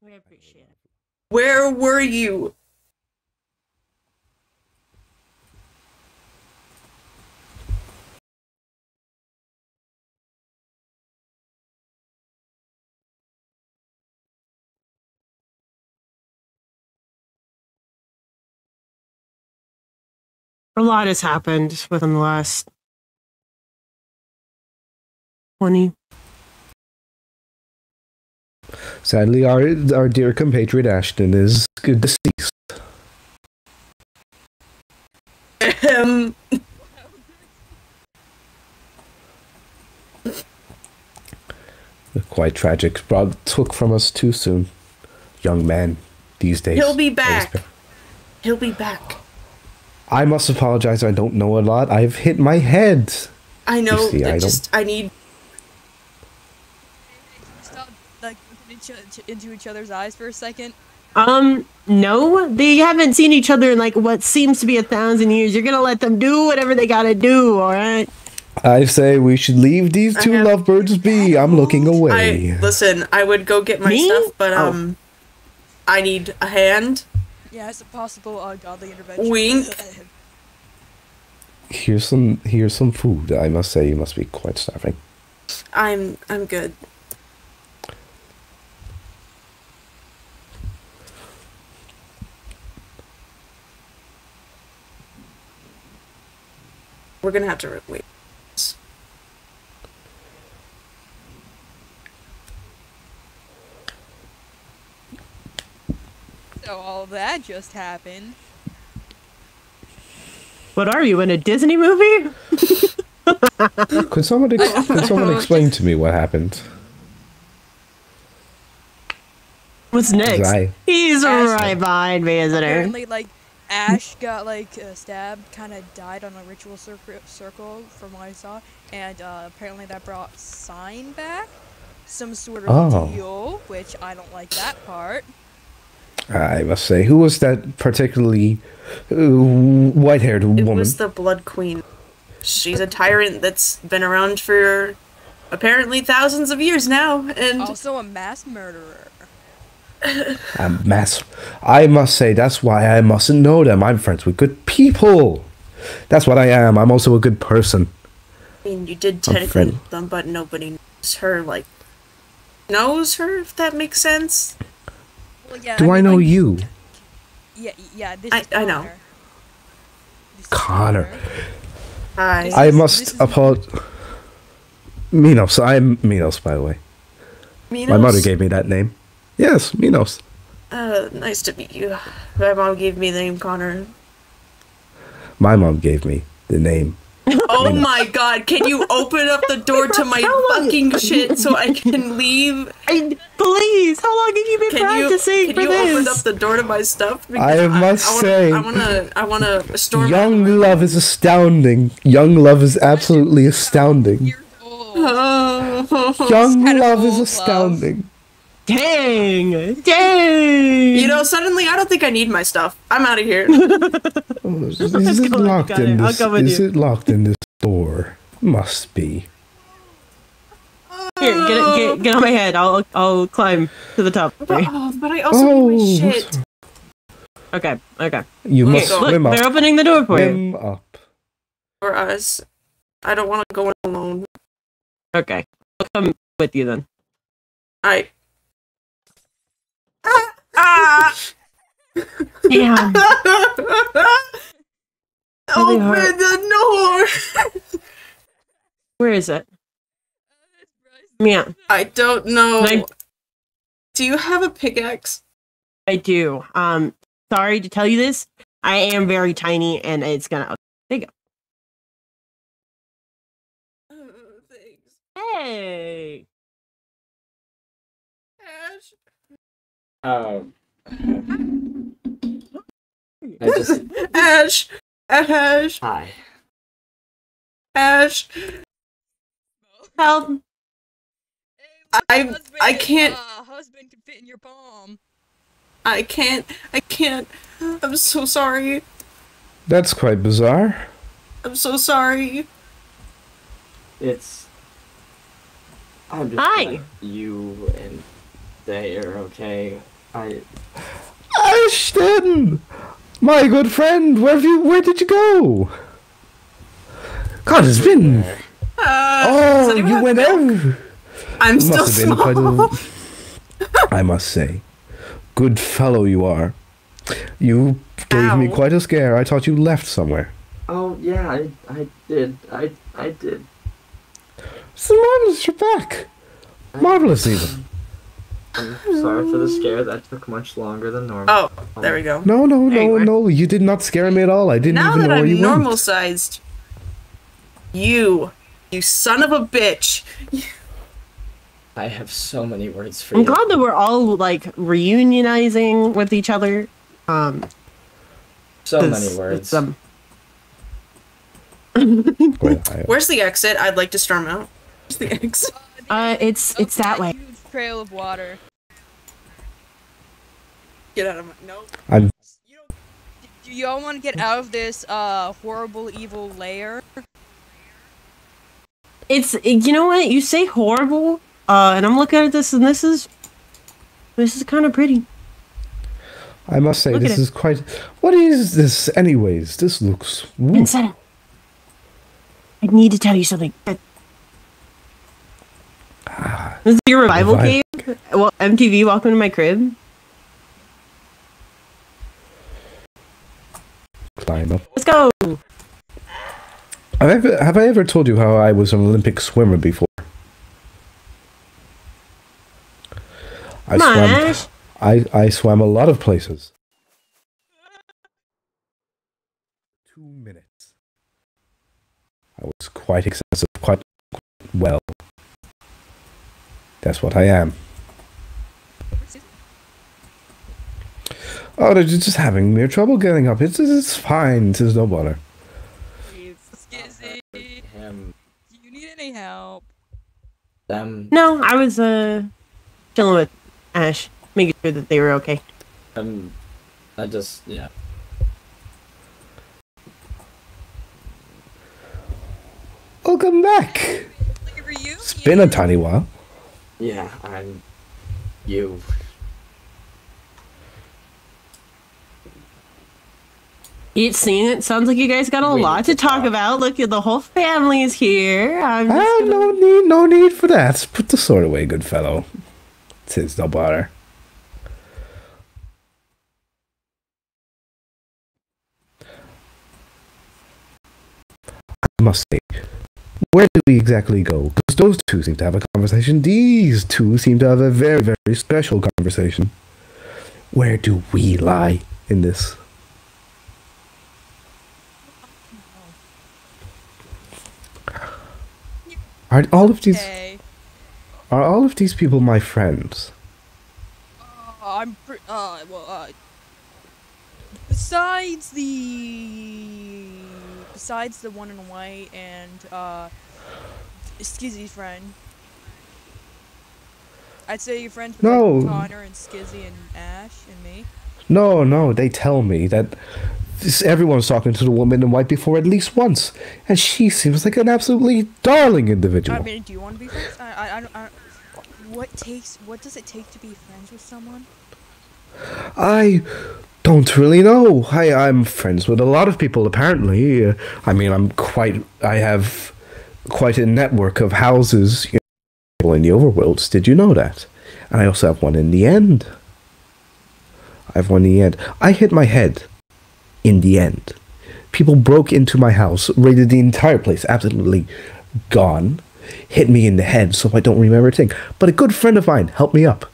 We appreciate it. Where were you? A lot has happened within the last 20. Sadly, our our dear compatriot Ashton is deceased. Um, Quite tragic. Rob took from us too soon. Young man, these days. he'll be back. He'll be back. I must apologize. I don't know a lot. I've hit my head. I know. see, I I don't- just I need Stop like looking each into each other's eyes for a second. Um, no, they haven't seen each other in like what seems to be a thousand years. You're gonna let them do whatever they gotta do, all right? I say we should leave these two have- lovebirds be. I'm looking away. I listen, I would go get my Me? stuff, but Oh. um I need a hand. Yeah, it's a possible uh, godly intervention. Wink. Here's some here's some food. I must say you must be quite starving. I'm I'm good. We're gonna have to wait. So all that just happened. What are you in a Disney movie? Could someone ex- could someone explain to me what happened? What's next? I- He's Ash- right behind me, isn't he? Apparently, like Ash got like uh, stabbed, kind of died on a ritual circle, circle from what I saw, and uh, apparently that brought Sign back, some sort of Oh. deal, which I don't like that part. I must say, who was that particularly uh, white-haired woman? It woman? was the Blood Queen. She's a tyrant that's been around for apparently thousands of years now, and Also, a mass murderer. A mass. I must say, that's why I mustn't know them. I'm friends with good people. That's what I am. I'm also a good person. I mean, you did I'm technically them, but nobody knows her. Like, knows her, if that makes sense. Well, yeah, Do I, mean, know like, you? Yeah, yeah. This I- is I know. Connor. This is Connor. Hi. I is- must this apologize. Minos. I'm Minos, by the way. Minos? My mother gave me that name. Yes, Minos. Uh, nice to meet you. My mom gave me the name Connor. My mom gave me the name. Oh Minos. my god, can you open up the door to my How long- fucking shit so I can leave? I, please, how long have you been Can you, practicing can you this? open up the door to my stuff? I must wanna, say- I wanna, I wanna storm. Young love is astounding. Young love is absolutely astounding. Years old. Young love is astounding. love. Astounding. Dang! Dang! You know, suddenly I don't think I need my stuff. I'm out of here. Is it locked got in. I'll this? come with Is you. it locked in this door? Must be. Here, get, it, get, get on my head. I'll I'll climb to the top. but, oh, but I also need my Oh, shit. Okay, okay. You Okay, must go. Look, swim they're opening the door for you. Up. For us, I don't want to go in alone. Okay, I'll come with you then. I. Ah! Damn. Open hard. the door. Where is it? Yeah, I don't know. I- Do you have a pickaxe? I do. Um, sorry to tell you this. I am very tiny, and it's gonna. There you go. Oh, thanks. Hey. Ash. Um, I just Ash. Ash. hi. Ash. Help. I I can't Uh, husband can fit in your palm. I can't I can't. I'm so sorry. That's quite bizarre. I'm so sorry. It's. I'm just Hi. you and they are okay. I Ashton, my good friend, where have you? Where did you go? God, it's been. Uh, Oh, you went milk? out. I'm still Must have been quite small. a. I must say, good fellow you are. You gave me quite a scare. I thought you left somewhere. Oh yeah, I I did. I I did. It's marvelous. You're back. Marvelous, even. I'm sorry for the scare. That took much longer than normal. Oh, there we go. No, no, There no, are. no. You did not scare me at all. I didn't Now even that know where I'm you normal went. sized, you, you son of a bitch. I have so many words for you. I'm glad that we're all like reunionizing with each other. Um, so 'cause many words. um, Where's the exit? I'd like to storm out. Where's the exit? uh, it's it's that way. Huge trail of water. Get out of my no. I'm. You don't, do y'all want to get out of this uh horrible evil lair? It's you know what you say horrible. Uh, and I'm looking at this, and this is this is kind of pretty. I must say, Look at this it. is quite. What is this, anyways? This looks. Ooh. Vincent, I need to tell you something. This is your revival Revival cave. Well, MTV, welcome to my crib. Climb up. Let's go. Have I, ever, have I ever told you how I was an Olympic swimmer before? I swam. I, I swam a lot of places. Two minutes. I was quite excessive. Quite well, that's what I am. Oh, they're just having mere trouble getting up. It's, it's fine. It's no bother. Skizzy, do you need any help? them, No, I was uh chilling with Ash, making sure that they were okay. them. I just, yeah. Welcome back. Looking for? It's been a tiny while. Yeah, I'm. You. It's seen it. Sounds like you guys got a We lot to to talk talk. about. Look, at the whole family is here. I'm just Ah, gonna- no need, no need for that. Put the sword away, good fellow. It's no bother. I must say, where do we exactly go? Because those two seem to have a conversation. These two seem to have a very, very special conversation. Where do we lie in this? Are all of these Okay. are all of these people my friends? Uh, I'm uh well uh besides the besides the one in white and uh Skizzy's friend. I'd say your friends with No. like, Connor and Skizzy and Ash and me. No, no, they tell me that this, everyone's talking to the woman in white before at least once, and she seems like an absolutely darling individual. I mean, do you want to be friends? I, I, I, I what takes what does it take to be friends with someone? I don't really know. I, I'm friends with a lot of people, apparently. Uh, I mean, I'm quite. I have quite a network of houses you know, in the overworlds. Did you know that? And I also have one in the end. I have one in the end. I hit my head in the end. People broke into my house, raided the entire place, absolutely gone, hit me in the head, so I don't remember a thing. But a good friend of mine helped me up.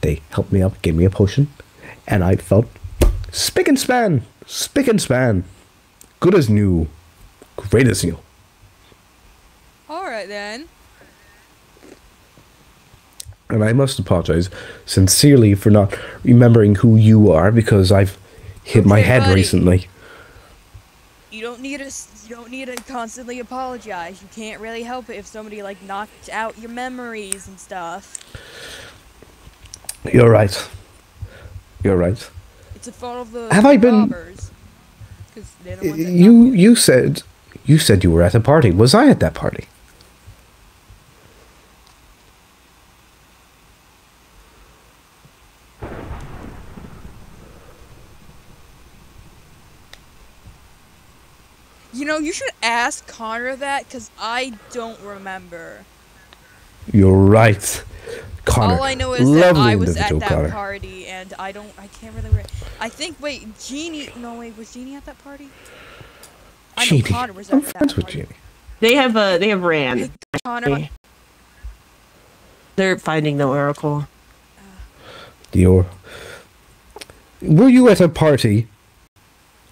They helped me up, gave me a potion, and I felt spick and span, spick and span, good as new, great as new. All right then. And I must apologize sincerely for not remembering who you are because I've hit my head buddy. recently. You don't need to. You don't need to constantly apologize. You can't really help it if somebody like knocked out your memories and stuff. You're right. You're right. It's a fault of the Have I been- robbers. 'Cause the You you said you said you were at a party. Was I at that party? You know, you should ask Connor that because I don't remember. You're right. Connor. All I know is lovely that I was at that Connor. party, and I don't. I can't really. Re- I think. Wait, Jeannie. No, wait. Was Jeannie at that party? I know Jeannie. Connor was I'm that friends with. Jeannie. They have uh they have Ran. Connor. They're finding the Oracle. Dior. Were you at a party?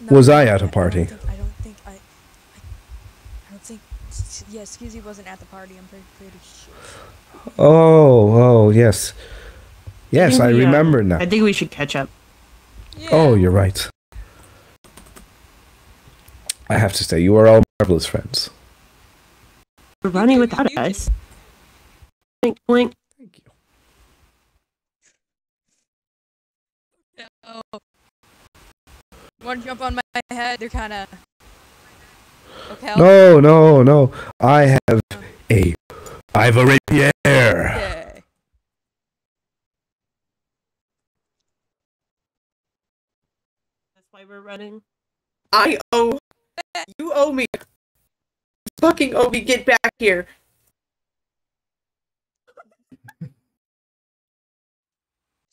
No, Was I at a don't party? think- I don't think I. I, I don't think. s- Yeah, Skizzy wasn't at the party. I'm pretty, pretty sure. Oh, oh, yes. Yes, I think we, uh, remember now. I think we should catch up. Yeah. Oh, you're right. I have to say, you are all marvelous friends. We're running without you too. us. Blink, blink. Thank you. Oh. Want to jump on my head? They're kind of. Okay. No, no, no. I have a. I have a rapier. Okay. That's why we're running. I owe. You owe me. You fucking owe me. Get back here.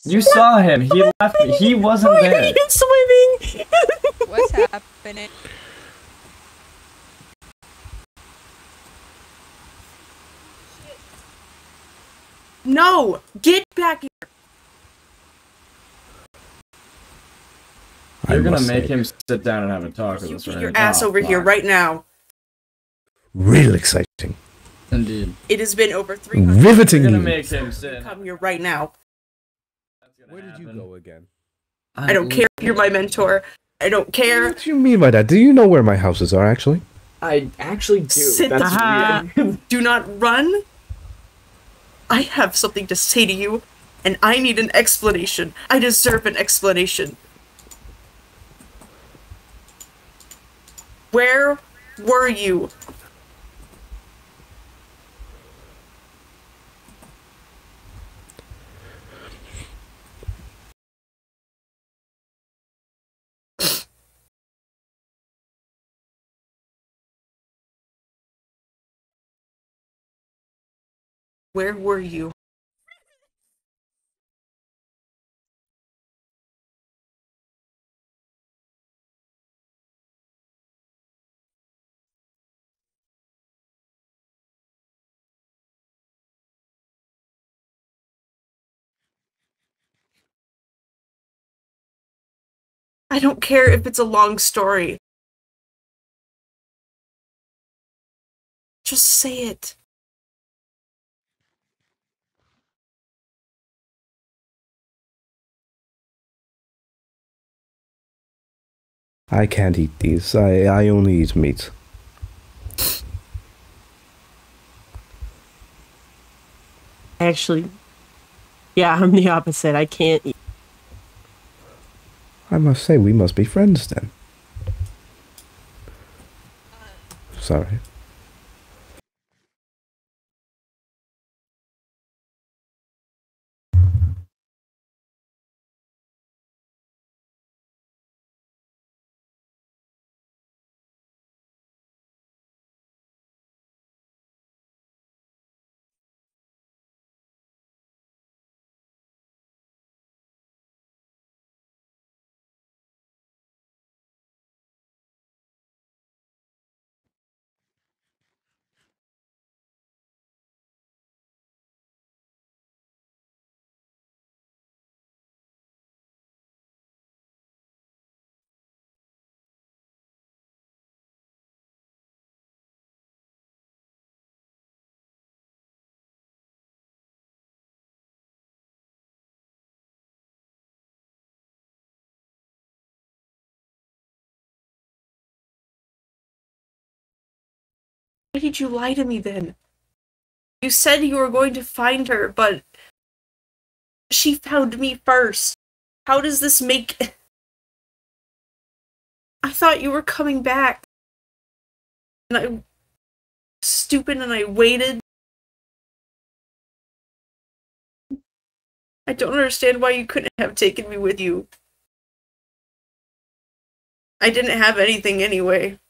You saw him. He left. He wasn't Why are there. you swimming? What's happening? No, get back here. You're gonna make say, him sit down and have a talk with You us get right your now. ass oh, over here right now. Real exciting. Indeed. It has been over 300 We're gonna make him sit. come here right now. Where did you go again? I don't care if you're my mentor. I don't care. What do you mean by that? Do you know where my houses are actually? I actually do. Sit That's the- weird. Do not run. I have something to say to you, and I need an explanation. I deserve an explanation. Where were you? Where were you? I don't care if it's a long story. Just say it. I can't eat these. I, I only eat meat. Actually, yeah, I'm the opposite. I can't eat. I must say, we must be friends then. Uh, Sorry. Why did you lie to me then? You said you were going to find her, but she found me first. How does this make. I thought you were coming back. And I. Stupid, and I waited. I don't understand why you couldn't have taken me with you. I didn't have anything anyway.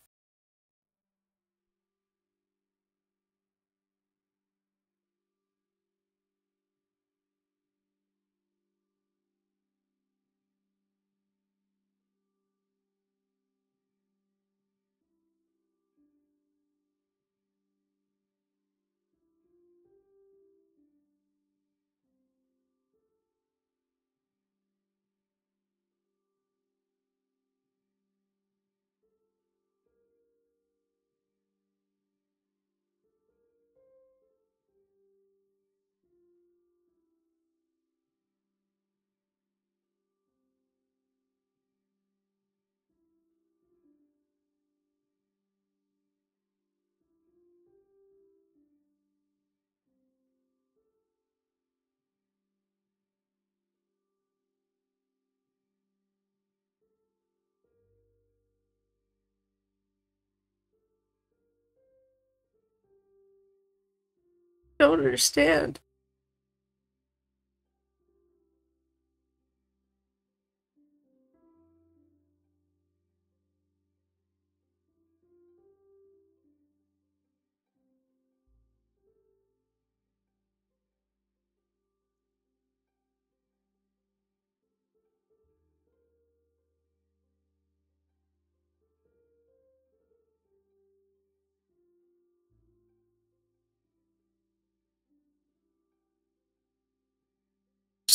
Don't understand.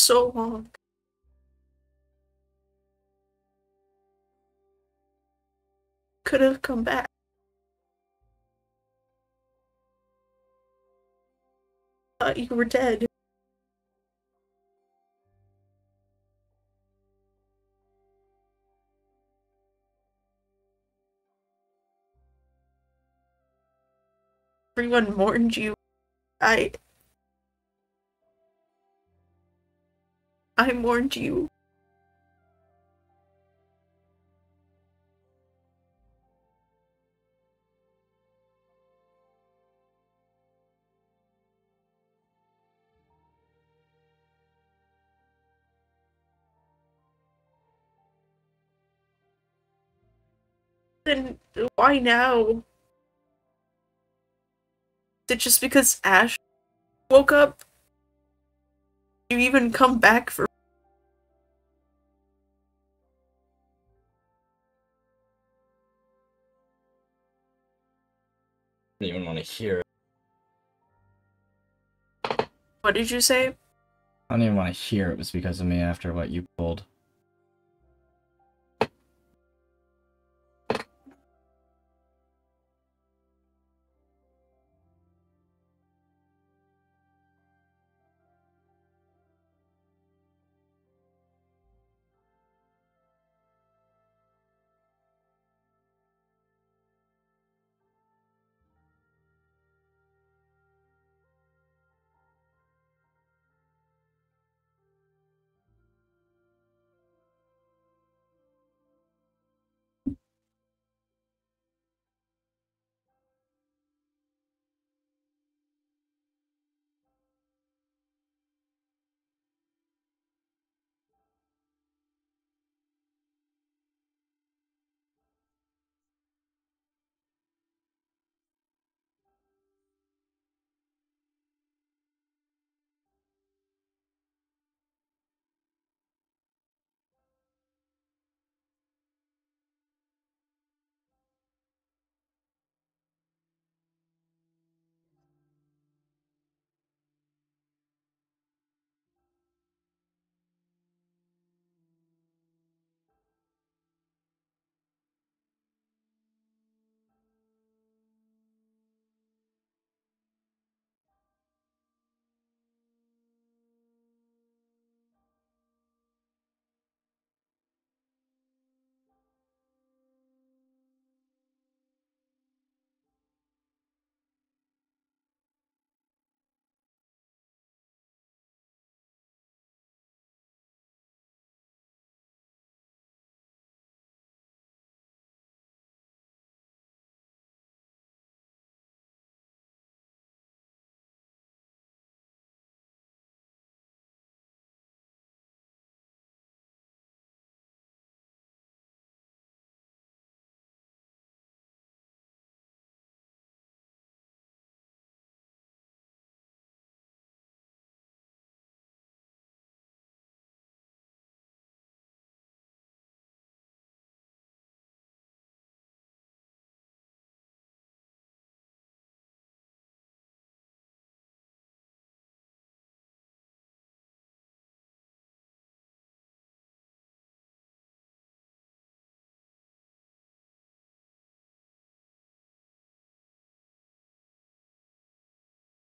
So long. Could have come back. thought you were dead. Everyone mourned you. I. I mourned you. Then why now? Is it just because Ash woke up? You even come back for I don't even want to hear it. what did you say? I don't even want to hear it was because of me after what you pulled.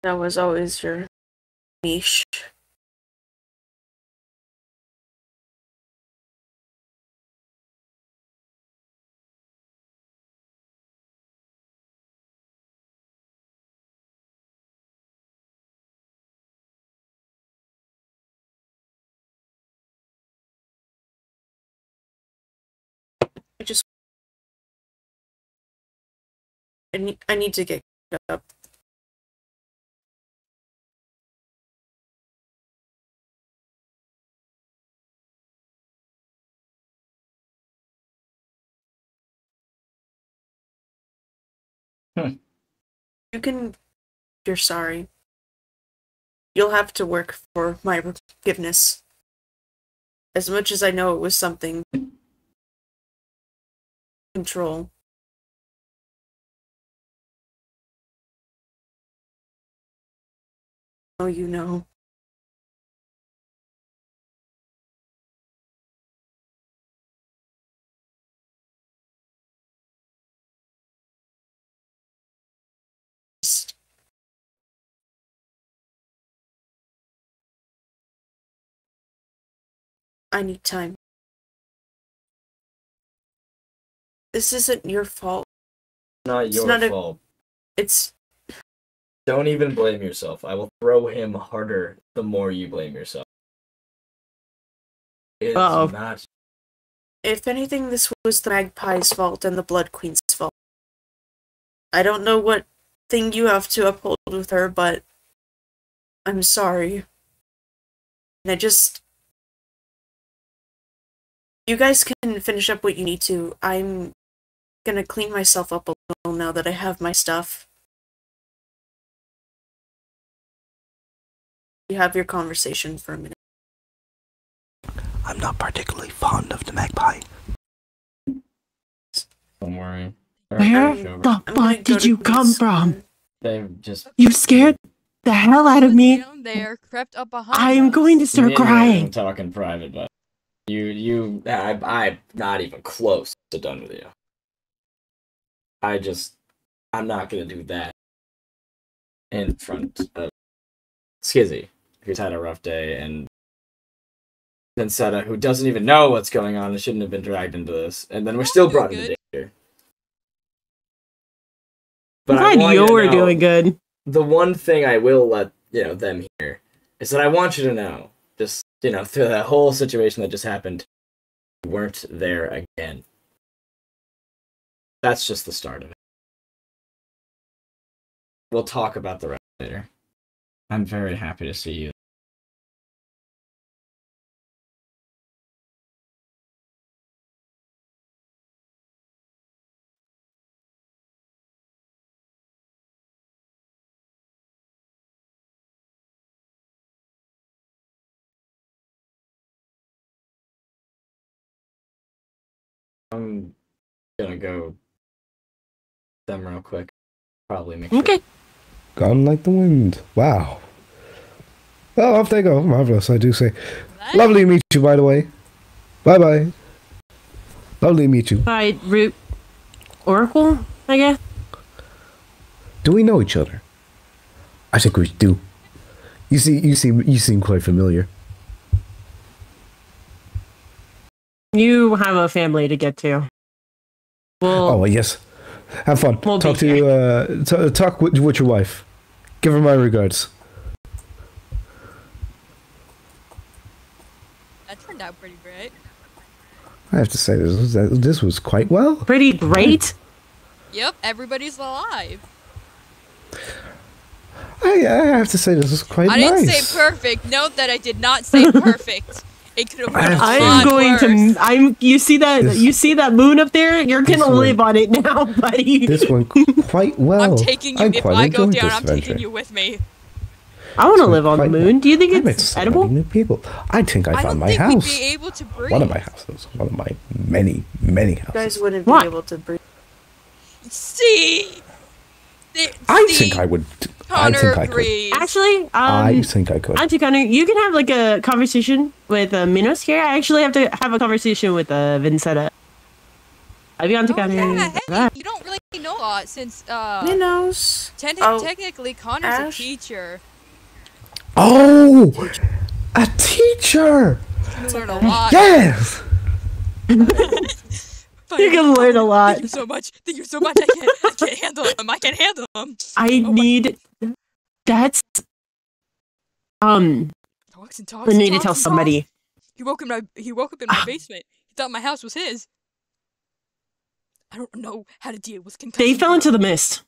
That was always your niche. I just I I need to get up. Hmm. You can you're sorry. You'll have to work for my forgiveness. As much as I know it was something control. Oh, you know. I need time. This isn't your fault. Not It's your not a- fault. It's Don't even blame yourself. I will throw him harder the more you blame yourself. It's Uh-oh. not. if anything, this was the magpie's fault and the Blood Queen's fault. I don't know what thing you have to uphold with her, but I'm sorry. And I just. You guys can finish up what you need to. I'm gonna clean myself up a little now that I have my stuff. You have your conversation for a minute. I'm not particularly fond of the magpie. Don't worry. Where I'm- the I'm fuck did you come Queen's- from? They just. You scared the hell out of me. Down there, crept up behind. I'm going to start Me and you are crying. talking private, but you, you, I, I'm not even close to done with you. I just, I'm not gonna do that in front of Skizzy, who's had a rough day, and Vincetta, who doesn't even know what's going on and shouldn't have been dragged into this, and then we're still doing brought into good. danger. I'm glad want you to you're know- doing good. the one thing I will let you know them hear is that I want you to know, just you know, through that whole situation that just happened, weren't there again. That's just the start of it. We'll talk about the rest later. I'm very happy to see you. Gonna go them real quick. Probably make sure. Okay. Gone like the wind. Wow. Well, off they go. Marvelous, I do say. Lovely to meet you, by the way. Bye bye. Lovely to meet you. By Root Oracle, I guess. Do we know each other? I think we do. You see, you seem, you seem quite familiar. You have a family to get to. Well, Oh, well, yes. Have fun. We'll talk be to uh, t- talk with, with your wife. Give her my regards. That turned out pretty great. I have to say this was this was quite well. pretty great. Yep, everybody's alive. I, I have to say this was quite I didn't say perfect. Note that I did not say perfect. It could have been a I I lot am going worse. to. I'm. You see that? This- you see that moon up there? You're gonna one- live on it now, buddy. This one quite well. I'm taking you. I if I go enjoyed down, I'm venture. taking you with me. I want to live on the quite moon. Do you think I met it's so many edible? new people. I think I I found don't my think house. we'd be able to breathe. One of my houses. One of my many, many houses. You guys wouldn't What? be able to breathe. See. See? I think I would. I Connor think I could. agrees. Actually, um, I think I could. Auntie Connor, you can have like a conversation with uh, Minos here. I actually have to have a conversation with uh, Vincetta. Have you, Auntie Oh, Connor? yeah, hey, you don't really know a lot since uh, Minos. te- Oh, technically Connor's Ash? a teacher. Oh, a teacher. You learn a lot. Yes. You can learn a lot. Thank you so much. Thank you so much. I can't, I can't handle them. I can't handle them. I Oh my- need. That's. Um, Talks and talks. I need to tell somebody. talks. He woke in my. He woke up in my Ah. basement. He thought my house was his. I don't know how to deal with concussion. They fell into the mist.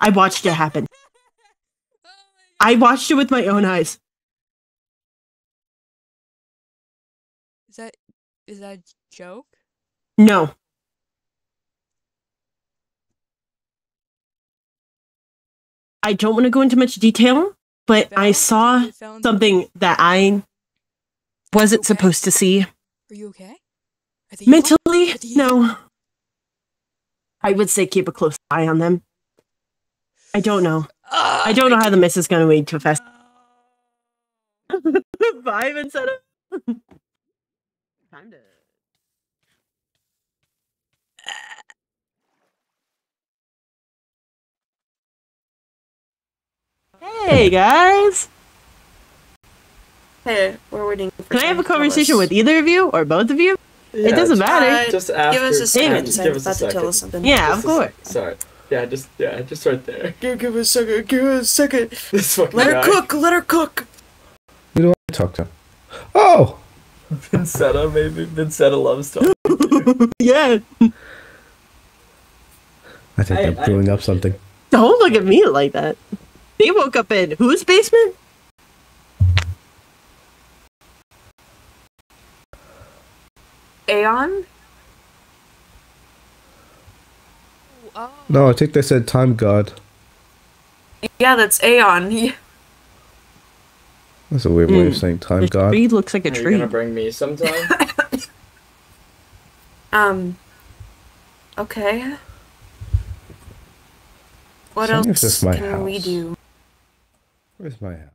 I watched it happen. Oh I watched it with my own eyes. That is that a joke? No. I don't want to go into much detail, but I saw They fell into- something that I wasn't Okay. supposed to see. Are you okay? Are they? Mentally, no. I would say keep a close eye on them. I don't know. Ah, I don't know how the mist is going to wait to fest. instead Vincetta. Time to. Hey guys! Hey, we're waiting. For Can I have a conversation with either of you or both of you? Yeah, doesn't just- matter. Uh, Just give us a second. Just give us a about to tell second. us something. Yeah, of Just a course. sec- Sorry. Yeah, just yeah, just right there. Give, give us a second. Give us a second. This fucking Let her cook. Let her cook. Who do I talk to? Oh, Vincetta, maybe Vincetta loves talking. Yeah. I think I- they're I- brewing up something. Don't look at me like that. They woke up in whose basement? Aeon. Oh, No, I think they said time god. Yeah, that's Aeon. Yeah. That's a weird way of Mm. saying time The god. tree looks like a Are you tree. gonna bring me sometime? Um. Okay. What Seeing else this is my can we do? Where's my house?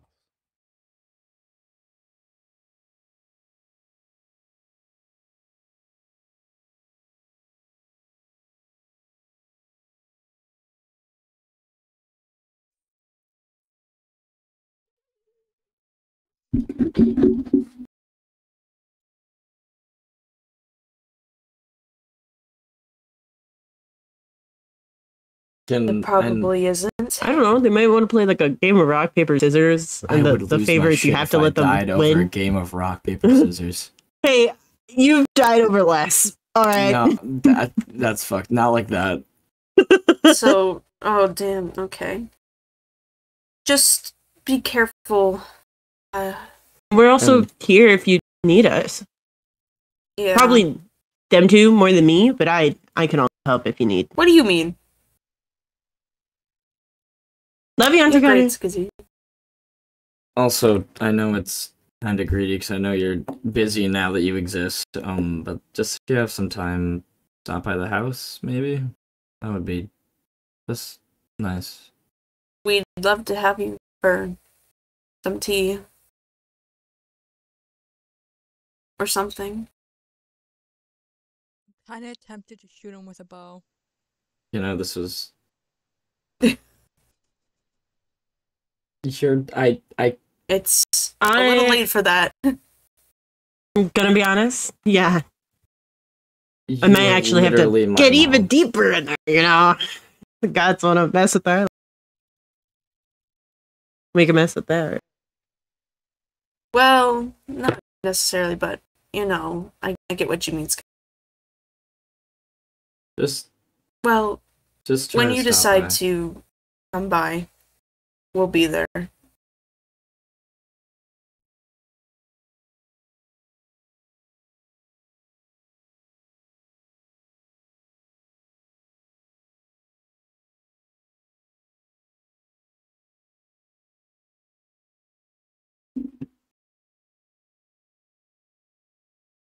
Can, It and probably isn't. I don't know. They might want to play like a game of rock paper scissors, I and the, would the favorites you have if to I let them died over a game of rock paper scissors. Hey, you've died over less. All right. no, that that's fucked. Not like that. so, oh damn. Okay. Just be careful. Uh, We're also And- here if you need us. yeah. Probably them two more than me, but I I can also help if you need. What do you mean? Love you, You're Hunter great, County. Skizzy. Also, I know it's kind of greedy because I know you're busy now that you exist. Um, but just if you have some time, stop by the house, maybe. That would be just nice. We'd love to have you for some tea or something. kind of tempted to shoot him with a bow. You know, this was. Sure, I I It's a little I- late for that. I'm gonna be honest. Yeah, I may actually have to my get even deeper in there. You know, the gods want to mess with that. Make a mess with that. Well, not necessarily, but you know, I, I get what you mean. Just Well, just when you decide by. to come by, we'll be there.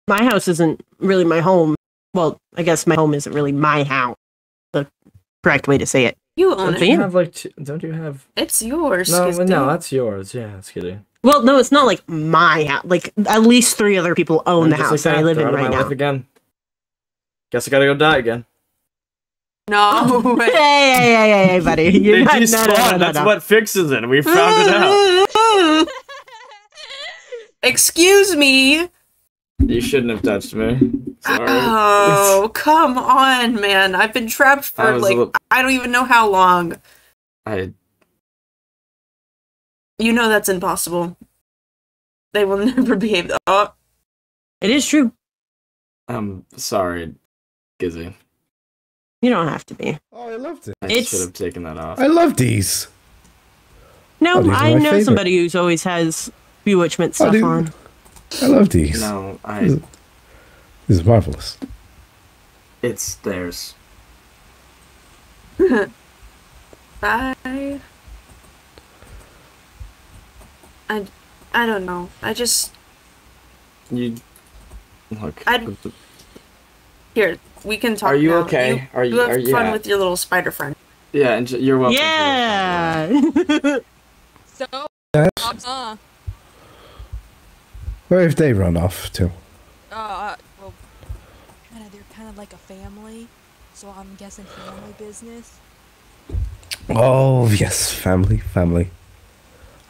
My house isn't really my home. Well, I guess my home isn't really my house. The correct way to say it. You own Don't it. Don't you have like two, don't you have It's yours. no Skizzy. no that's yours yeah that's kidding Well, no, it's not like my house. Like at least three other people own And the house like that I live in it out of right my now. life again guess I gotta go die again No Hey, way. hey, hey, hey, hey, buddy! You're not, no, no, no, no, that's no. what fixes it we found it out Excuse me. You shouldn't have touched me sorry Oh, come on, man. I've been trapped for was like little- I don't even know how long. I You know that's impossible. They will never behave. Oh, It is true. I'm sorry Gizzy You don't have to be. Oh, I loved it. I It's- should have taken that off I love these. No, Oh, these I know favorite. somebody who's always has bewitchment Oh, stuff dude. on. I love these. no I This is marvelous. it's theirs bye. I, I don't know. I just you look I'd- here we can talk. Are you now. okay? You, Are you- you have are you- fun yeah. with your little spider friend? yeah and you're welcome. Yeah. So, Yes. uh, Where have they run off to? uh, well, kind of, they're kind of like a family, so I'm guessing family business. Oh, yes, family, family.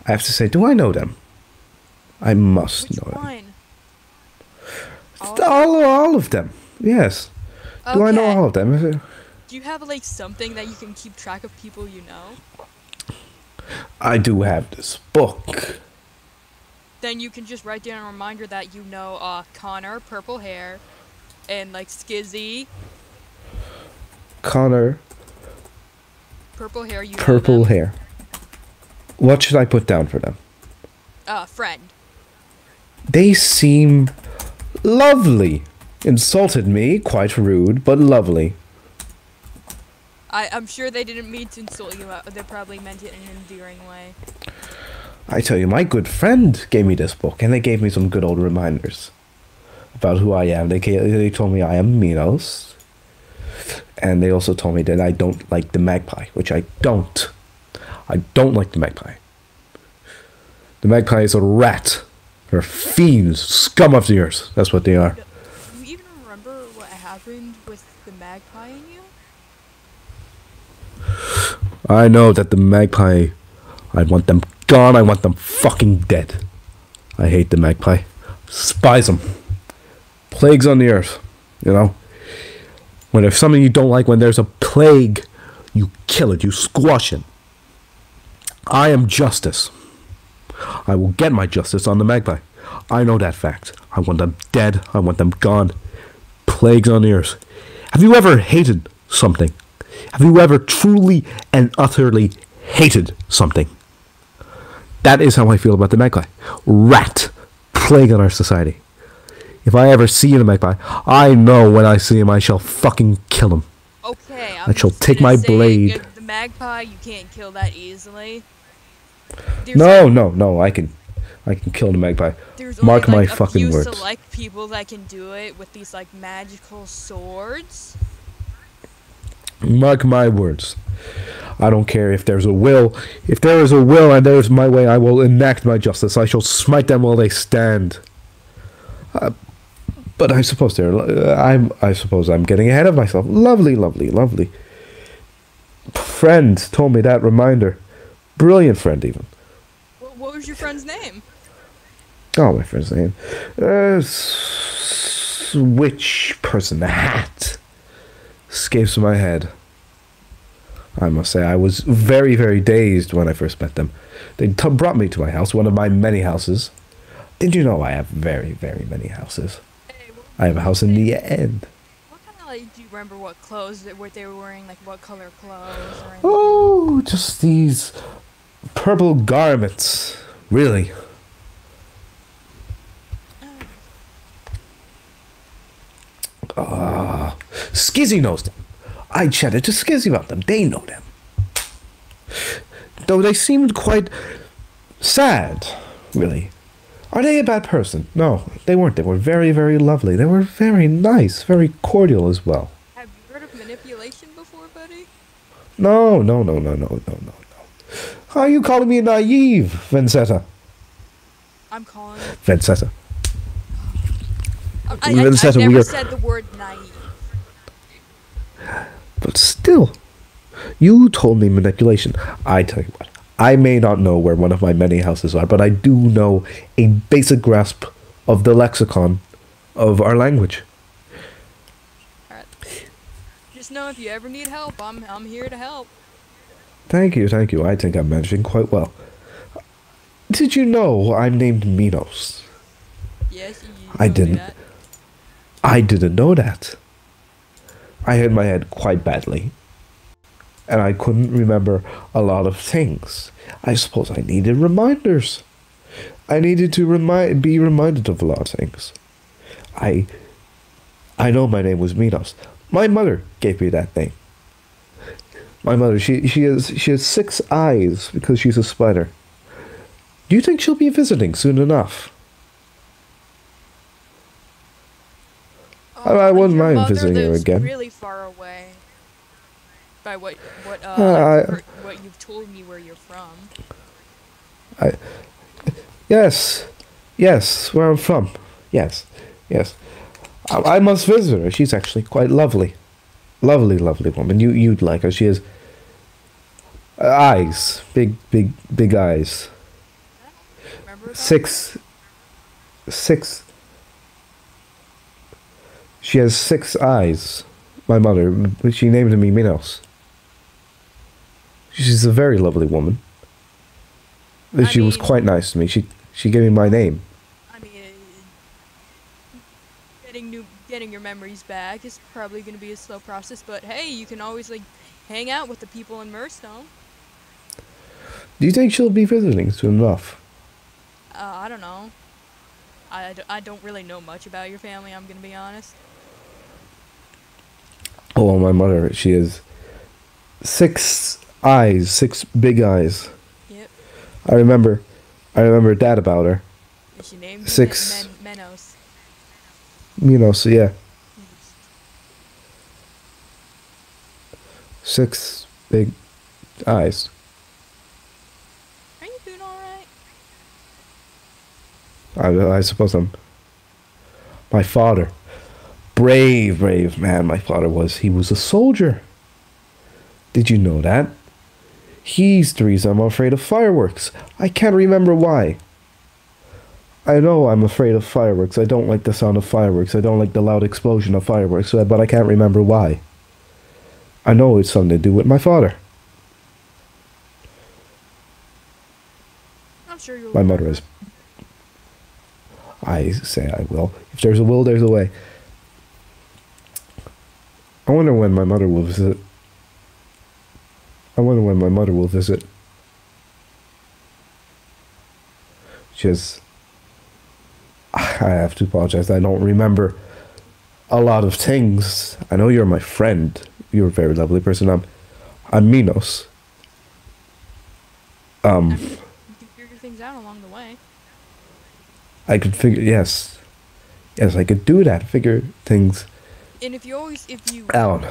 I have to say, do I know them? I must Which know them. one? All, all of them. Yes. Do I know all of them? Do you have like something that you can keep track of people you know? I do have this book. Then you can just write down a reminder that you know uh Connor, purple hair, and like Skizzy, Connor, purple hair. You purple hair. What should I put down for them? Uh, friend. They seem lovely. Insulted me, quite rude, but lovely. I I'm sure they didn't mean to insult you. uh, They probably meant it in an endearing way. I tell you, my good friend gave me this book, and they gave me some good old reminders about who I am. They they told me I am Minos, and they also told me that I don't like the magpie, which I don't. I don't like the magpie. The magpie is a rat. They're fiends, scum of the earth. That's what they are. Do you even remember what happened with the magpie in you? I know that the magpie. I want them gone. I want them fucking dead. I hate the magpie. Spies them. Plagues on the earth. You know? When there's something you don't like, when there's a plague, you kill it. You squash it. I am justice. I will get my justice on the magpie. I know that fact. I want them dead. I want them gone. Plagues on the earth. Have you ever hated something? Have you ever truly and utterly hated something? That is how I feel about the magpie. Rat. Plague on our society. If I ever see a magpie, I know when I see him I shall fucking kill him. Okay, I'm I shall just take my say, blade. The magpie, you can't kill that easily. There's No, like- no, no, I can I can kill the magpie. There's Mark only, my like, a fucking words. select people that can do it with these like magical swords. Mark my words. I don't care if there's a will. If there is a will and there's my way, I will enact my justice. I shall smite them while they stand. Uh, but I suppose they're. Uh, I'm. I suppose I'm getting ahead of myself. Lovely, lovely, lovely. Friend told me that reminder. Brilliant friend, even. What, was your friend's name? Oh, my friend's name. Uh, s- which person? Hat. Escapes my head. I must say, I was very, very dazed when I first met them. They brought me to my house, one of my many houses. Did you know I have very, very many houses? I have a house in the end. what kind of like do you remember what clothes that what they were wearing? Like what color clothes? Oh, just these purple garments. Really. Ah, Skizzy knows them. I chatted to Skizzy about them. They know them. Though they seemed quite sad, really. Are they a bad person? No, they weren't. They were very, very lovely. They were very nice, very cordial as well. Have you heard of manipulation before, buddy? No, no, no, no, no, no, no, no. How are you calling me naive, Vincetta? I'm calling. Vincetta. Oh, I, I, I, said we never are- said the word naive. But still, you told me manipulation. I tell you what, I may not know where one of my many houses are, but I do know a basic grasp of the lexicon of our language. Alright. Just know if you ever need help, I'm I'm here to help. Thank you, thank you. I think I'm managing quite well. Did you know I'm named Minos? Yes, I didn't. I didn't know that. I hit my head quite badly. And I couldn't remember a lot of things. I suppose I needed reminders. I needed to remind, be reminded of a lot of things. I I know my name was Minos. My mother gave me that name. My mother, she she has she has six eyes because she's a spider. Do you think she'll be visiting soon enough? I- I Oh, wouldn't mind visiting her again. Really far away. By what what uh, Uh, I- what you've told me where you're from. I, Yes, yes, where I'm from. Yes, yes. I, I must visit her. She's actually quite lovely, lovely, lovely woman. You you'd like her. She has uh, eyes, big, big, big eyes. Six, six. She has six eyes. My mother, she named me Minos. She's a very lovely woman. I she was quite nice to me. She she gave me my name. I mean, getting new, getting your memories back is probably going to be a slow process. But hey, you can always like hang out with the people in Murstone. Do you think she'll be visiting soon enough? Uh, I don't know. I, I don't really know much about your family. I'm gonna be honest. Oh, my mother, she has six eyes, six big eyes. Yep. I remember, I remember that about her. She named Six. Men- Men- Menos. You know, so yeah, six big eyes. Are you doing all right? I, I suppose I'm. My father, brave, brave man. My father was. He was a soldier. Did you know that? He's the reason I'm afraid of fireworks. I can't remember why. I know I'm afraid of fireworks. I don't like the sound of fireworks. I don't like the loud explosion of fireworks, uh, but I can't remember why. I know it's something to do with my father. I'm sure. My mother is. I say I will. If there's a will, there's a way. I wonder when my mother will visit. I wonder when my mother will visit. Just. I have to apologize. I don't remember a lot of things. I know you're my friend. You're a very lovely person. I'm, I'm Minos. Um. You can figure things out along the way. I could figure yes, yes, I could do that. Figure things And if you always, if you, out.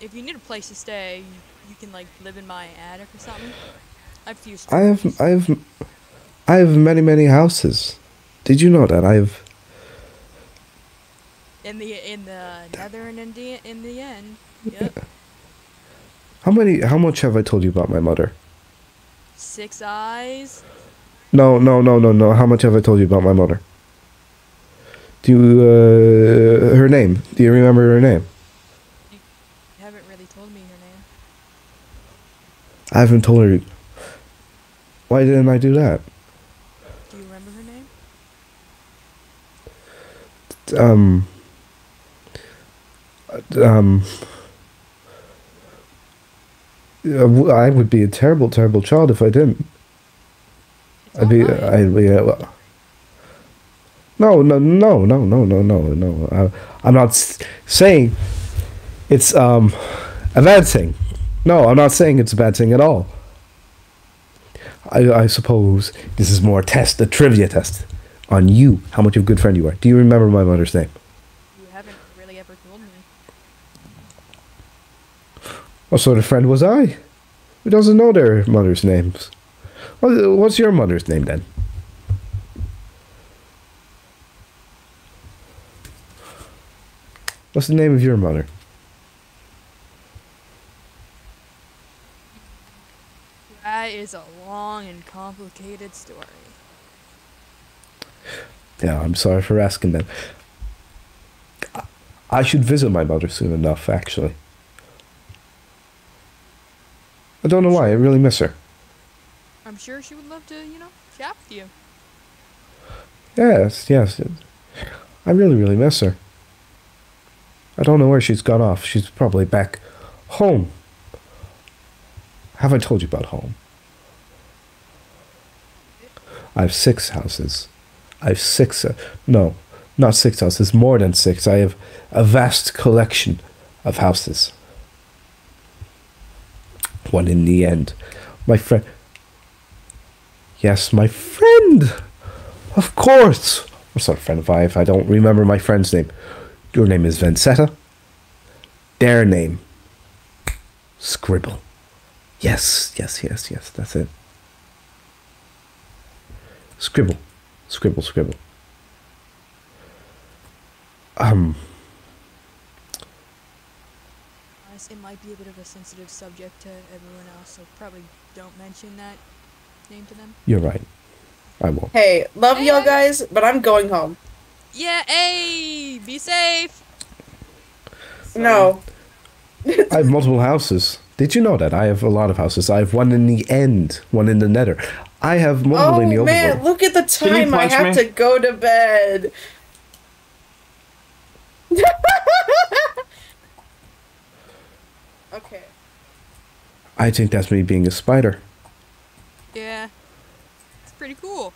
if you need a place to stay, you, you can like live in my attic or something. I have a few. I have. I have, I have many, many houses. Did you know that I have? in the in the Nether and in the in the end. Yep. How many? How much have I told you about my mother? Six eyes. No, no, no, no, no. How much have I told you about my mother? Do you, uh, her name? Do you remember her name? You haven't really told me her name. I haven't told her. Why didn't I do that? Do you remember her name? Um. Um. I would be a terrible, terrible child if I didn't. I'd be. I'd be, uh, well, no, no, no, no, no, no, no, no. I, I'm not saying it's um a bad thing. No, I'm not saying it's a bad thing at all. I, I suppose this is more a test, a trivia test on you, how much of a good friend you are. Do you remember my mother's name? You haven't really ever told me. What sort of friend was I? Who doesn't know their mother's names? What's your mother's name then? What's the name of your mother? That is a long and complicated story. Yeah, I'm sorry for asking that. I- should visit my mother soon enough, actually. I don't know why, I really miss her. I'm sure she would love to, you know, chat with you. Yes, yes. I really, really miss her. I don't know where she's gone off. She's probably back home. Have I told you about home? I have six houses. I have six. Uh, no, not six houses. More than six. I have a vast collection of houses. One in the end. My friend. Yes, my friend! Of course! What sort of friend have I if I don't remember my friend's name? Your name is Vincetta. Their name. Scribble. Yes, yes, yes, yes, that's it. Scribble. Scribble, scribble. Um, It might be a bit of a sensitive subject to everyone else, so probably don't mention that name to them. you're right. I won't. Hey, love Hey, y'all guys, but I'm going home. Yeah, hey, be safe. No. I have multiple houses. Did you know that? I have a lot of houses. I have one in the end, one in the nether. I have multiple Oh in the oh, overworld. man, overworld. look at the time. I have me? to go to bed. okay. I think that's me being a spider. Yeah, it's pretty cool.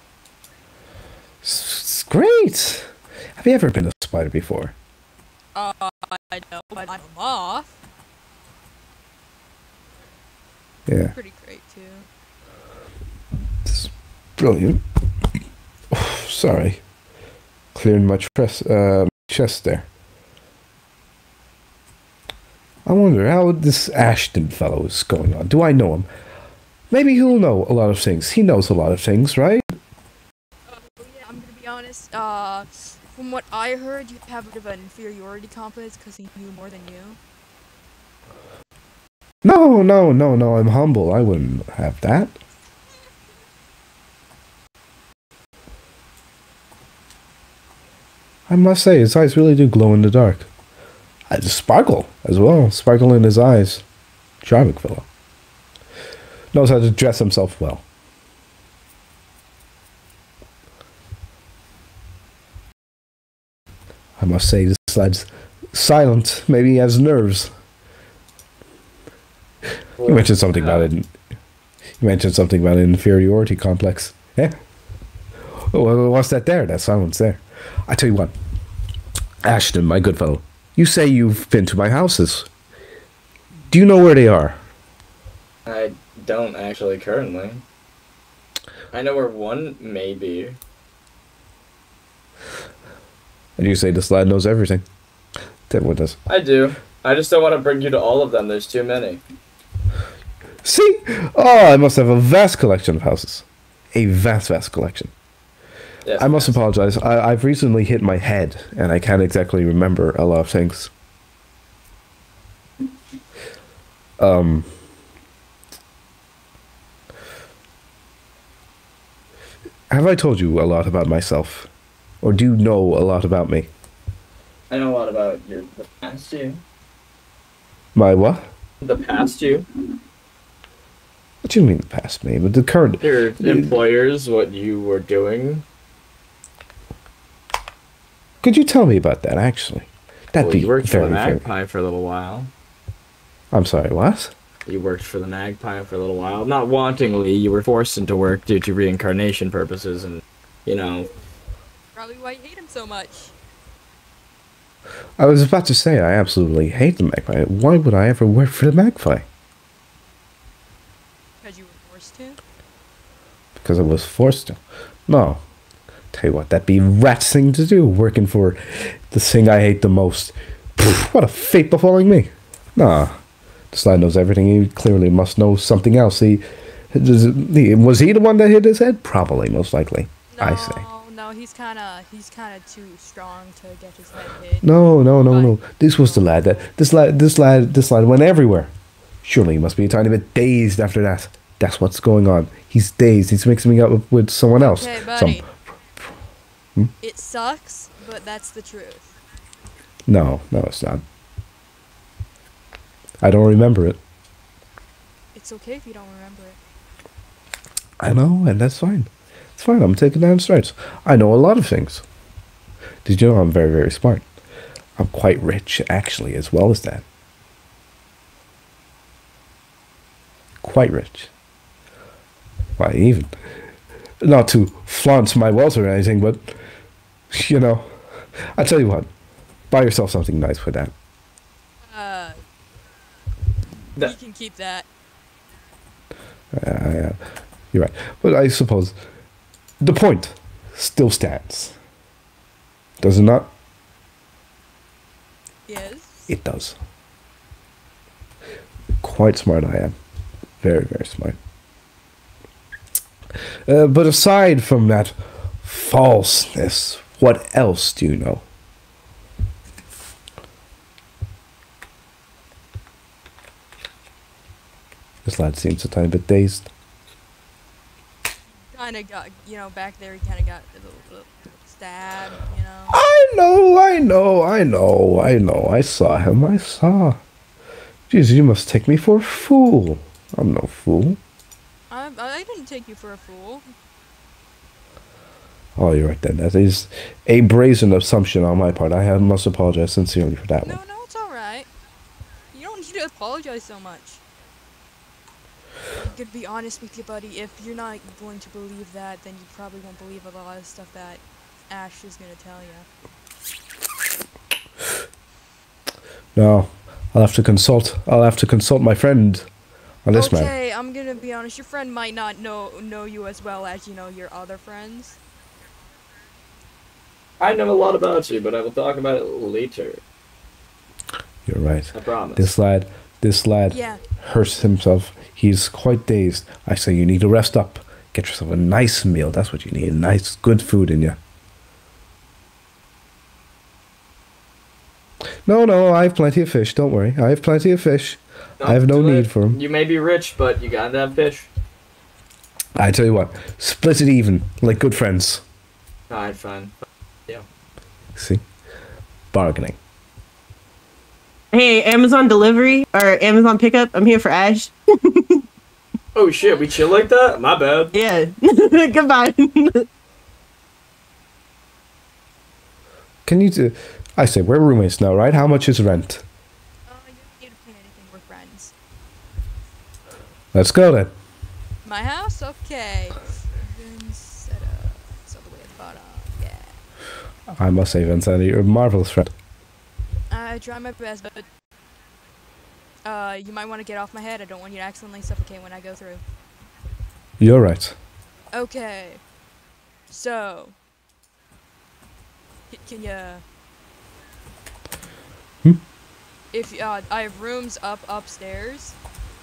It's, it's great. Have you ever been a spider before? Uh, I know, but I'm a moth. Yeah, Pretty great too. it's brilliant. Sorry, clearing my chest, uh, chest there. I wonder how this Ashton fellow is going on. Do I know him? Maybe he'll know a lot of things. He knows a lot of things, right? Oh yeah, I'm gonna be honest. Uh, from what I heard, you have a bit of an inferiority complex because he knew more than you. No, no, no, no. I'm humble. I wouldn't have that. I must say, his eyes really do glow in the dark. Uh, I just sparkle as well. Sparkle in his eyes. Charming fellow. Knows how to dress himself well. I must say, this lad's silent. Maybe he has nerves. You mentioned something about uh, it. You mentioned something about an inferiority complex. Yeah. Oh, well, what's that there? That silence there. I tell you what, Ashton, my good fellow, you say you've been to my houses. Do you know where they are? I don't actually currently. I know where one may be. And you say this lad knows everything. That one does. I do. I just don't want to bring you to all of them. There's too many. See? Oh, I must have a vast collection of houses. A vast, vast collection. Yes, I must yes. apologize. I, I've recently hit my head, and I can't exactly remember a lot of things. Um. Have I told you a lot about myself? Or do you know a lot about me? I know a lot about your the past you. My what? The past you. What do you mean the past me? But the current. Your employers, what you were doing. Could you tell me about that, actually? That'd well, be you worked for very, the very. Magpie for a little while. I'm sorry, what? You worked for the Magpie for a little while. Not wantingly, you were forced into work due to reincarnation purposes and, you know, Probably why you hate him so much. I was about to say I absolutely hate the magpie. Why would I ever work for the magpie? Because you were forced to. Because I was forced to. No. Tell you what, that'd be rat's thing to do, working for the thing I hate the most. Pfft, what a fate befalling me. Nah. This lad knows everything. He clearly must know something else. He, does he- was he the one that hit his head? Probably, most likely. No, I say. No, he's kind of he's kind of too strong to get his head hit. No, no, no, no. This was the lad that this lad this lad this lad went everywhere. Surely he must be a tiny bit dazed after that. That's what's going on. He's dazed. He's mixing up with, with someone else. Okay, Some. Hmm? It sucks, but that's the truth. no, no, it's not. I don't remember it. It's okay if you don't remember it. I know, and that's fine. It's fine. I'm taking down stripes. I know a lot of things. Did you know I'm very, very smart? I'm quite rich, actually, as well as that. Quite rich. Why, even. Not to flaunt my wealth or anything, but, you know, I tell you what, buy yourself something nice for that. Uh, you can keep that. Uh, yeah, you're right. But I suppose the point still stands. Does it not? Yes. It does. Quite smart I am. Very, very smart. Uh, but aside from that falseness, what else do you know? This lad seems a tiny bit dazed. Kind of got, you know, back there. He kind of got a little, little stab. You know. I know, I know, I know, I know. I saw him. I saw. Jeez, you must take me for a fool. I'm no fool. I, I didn't take you for a fool. Oh, you're right then. That is a brazen assumption on my part. I have, must apologize sincerely for that No, one. no, it's all right. You don't need to apologize so much. I'm gonna be honest with you, buddy. If you're not going to believe that, then you probably won't believe a lot of stuff that Ash is gonna tell you. No, I'll have to consult. I'll have to consult my friend on this matter. okay, I'm gonna be honest. Your friend might not know know you as well as you know your other friends. I know a lot about you, but I will talk about it later. You're right. I promise. This lad, this lad Yeah. hurts himself. He's quite dazed. I say you need to rest up. Get yourself a nice meal. That's what you need. Nice, good food in you. No, no, I have plenty of fish. Don't worry. I have plenty of fish. I have no need it. for 'em. You may be rich, but you gotta have fish. I tell you what, split it even, like good friends. Alright, fine. Yeah. See? Bargaining. Hey, Amazon delivery or Amazon pickup. I'm here for Ash. Oh shit, we chill like that? My bad. Yeah. Goodbye. Can you do. I say, we're roommates now, right? How much is rent? Um, oh, you don't need to pay anything. We're friends. Let's go then. My house? Okay. Vincetta. It's all the way at the bottom. Yeah. I must say, Vincent, you're a marvelous friend. I try my best, but uh, you might want to get off my head. I don't want you to accidentally suffocate when I go through. You're right. Okay. So, can you? Hmm? If uh, I have rooms up upstairs.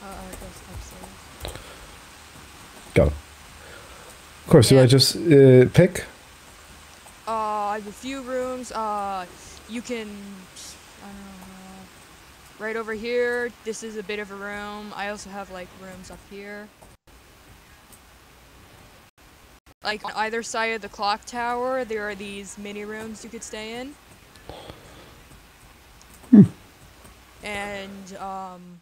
Uh, upstairs. Go. Of course, do I just uh, pick? Uh, I have a few rooms. Uh, you can. I don't know. Right over here. This is a bit of a room. I also have like rooms up here. Like on either side of the clock tower, there are these mini rooms you could stay in. And um,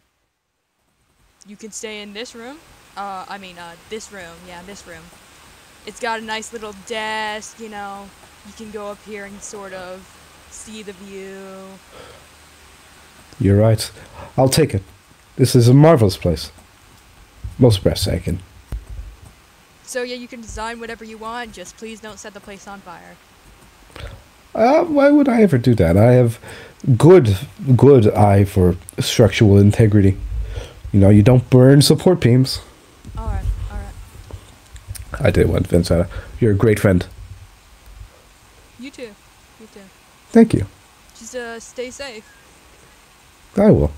you can stay in this room. Uh, I mean, uh, this room. Yeah, this room. It's got a nice little desk, you know. You can go up here and sort of see the view. You're right. I'll take it. This is a marvelous place. Most breathtaking. So yeah, you can design whatever you want. Just please don't set the place on fire. Uh, why would I ever do that? I have good, good eye for structural integrity. You know, you don't burn support beams. All right, all right. I did one, Vincent. You're a great friend. You too. You too. Thank you. Just uh, stay safe. I will.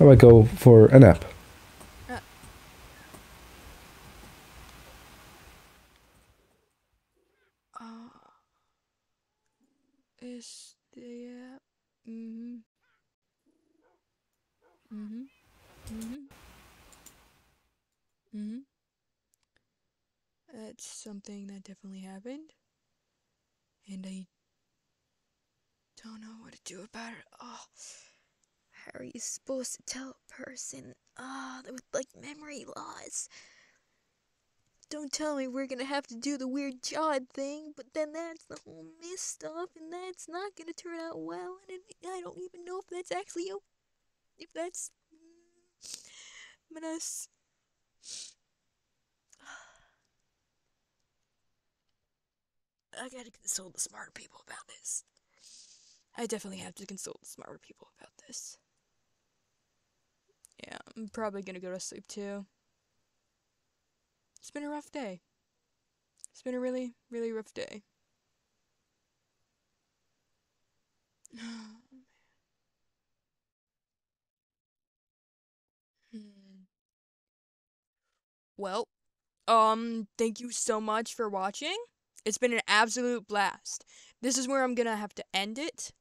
I might go for a nap. Uh, is the mm-hmm. Mm-hmm. Mm-hmm. Mm-hmm. That's something that definitely happened. And I don't know what to do about it. Oh, how are you supposed to tell a person ah with like memory loss? Don't tell me we're gonna have to do the weird jawed thing, but then that's the whole mist stuff, and that's not gonna turn out well. And it, I don't even know if that's actually if that's menace. I gotta consult the smarter people about this. I definitely have to consult the smarter people about this. Yeah, I'm probably gonna go to sleep too. It's been a rough day. It's been a really, really rough day. Hmm. Well, um, thank you so much for watching. It's been an absolute blast. This is where I'm gonna have to end it.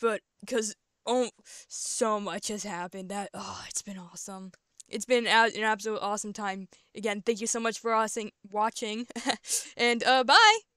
But, because, oh, so much has happened that, oh, it's been awesome. it's been an absolute awesome time. Again, thank you so much for watching, and uh, bye.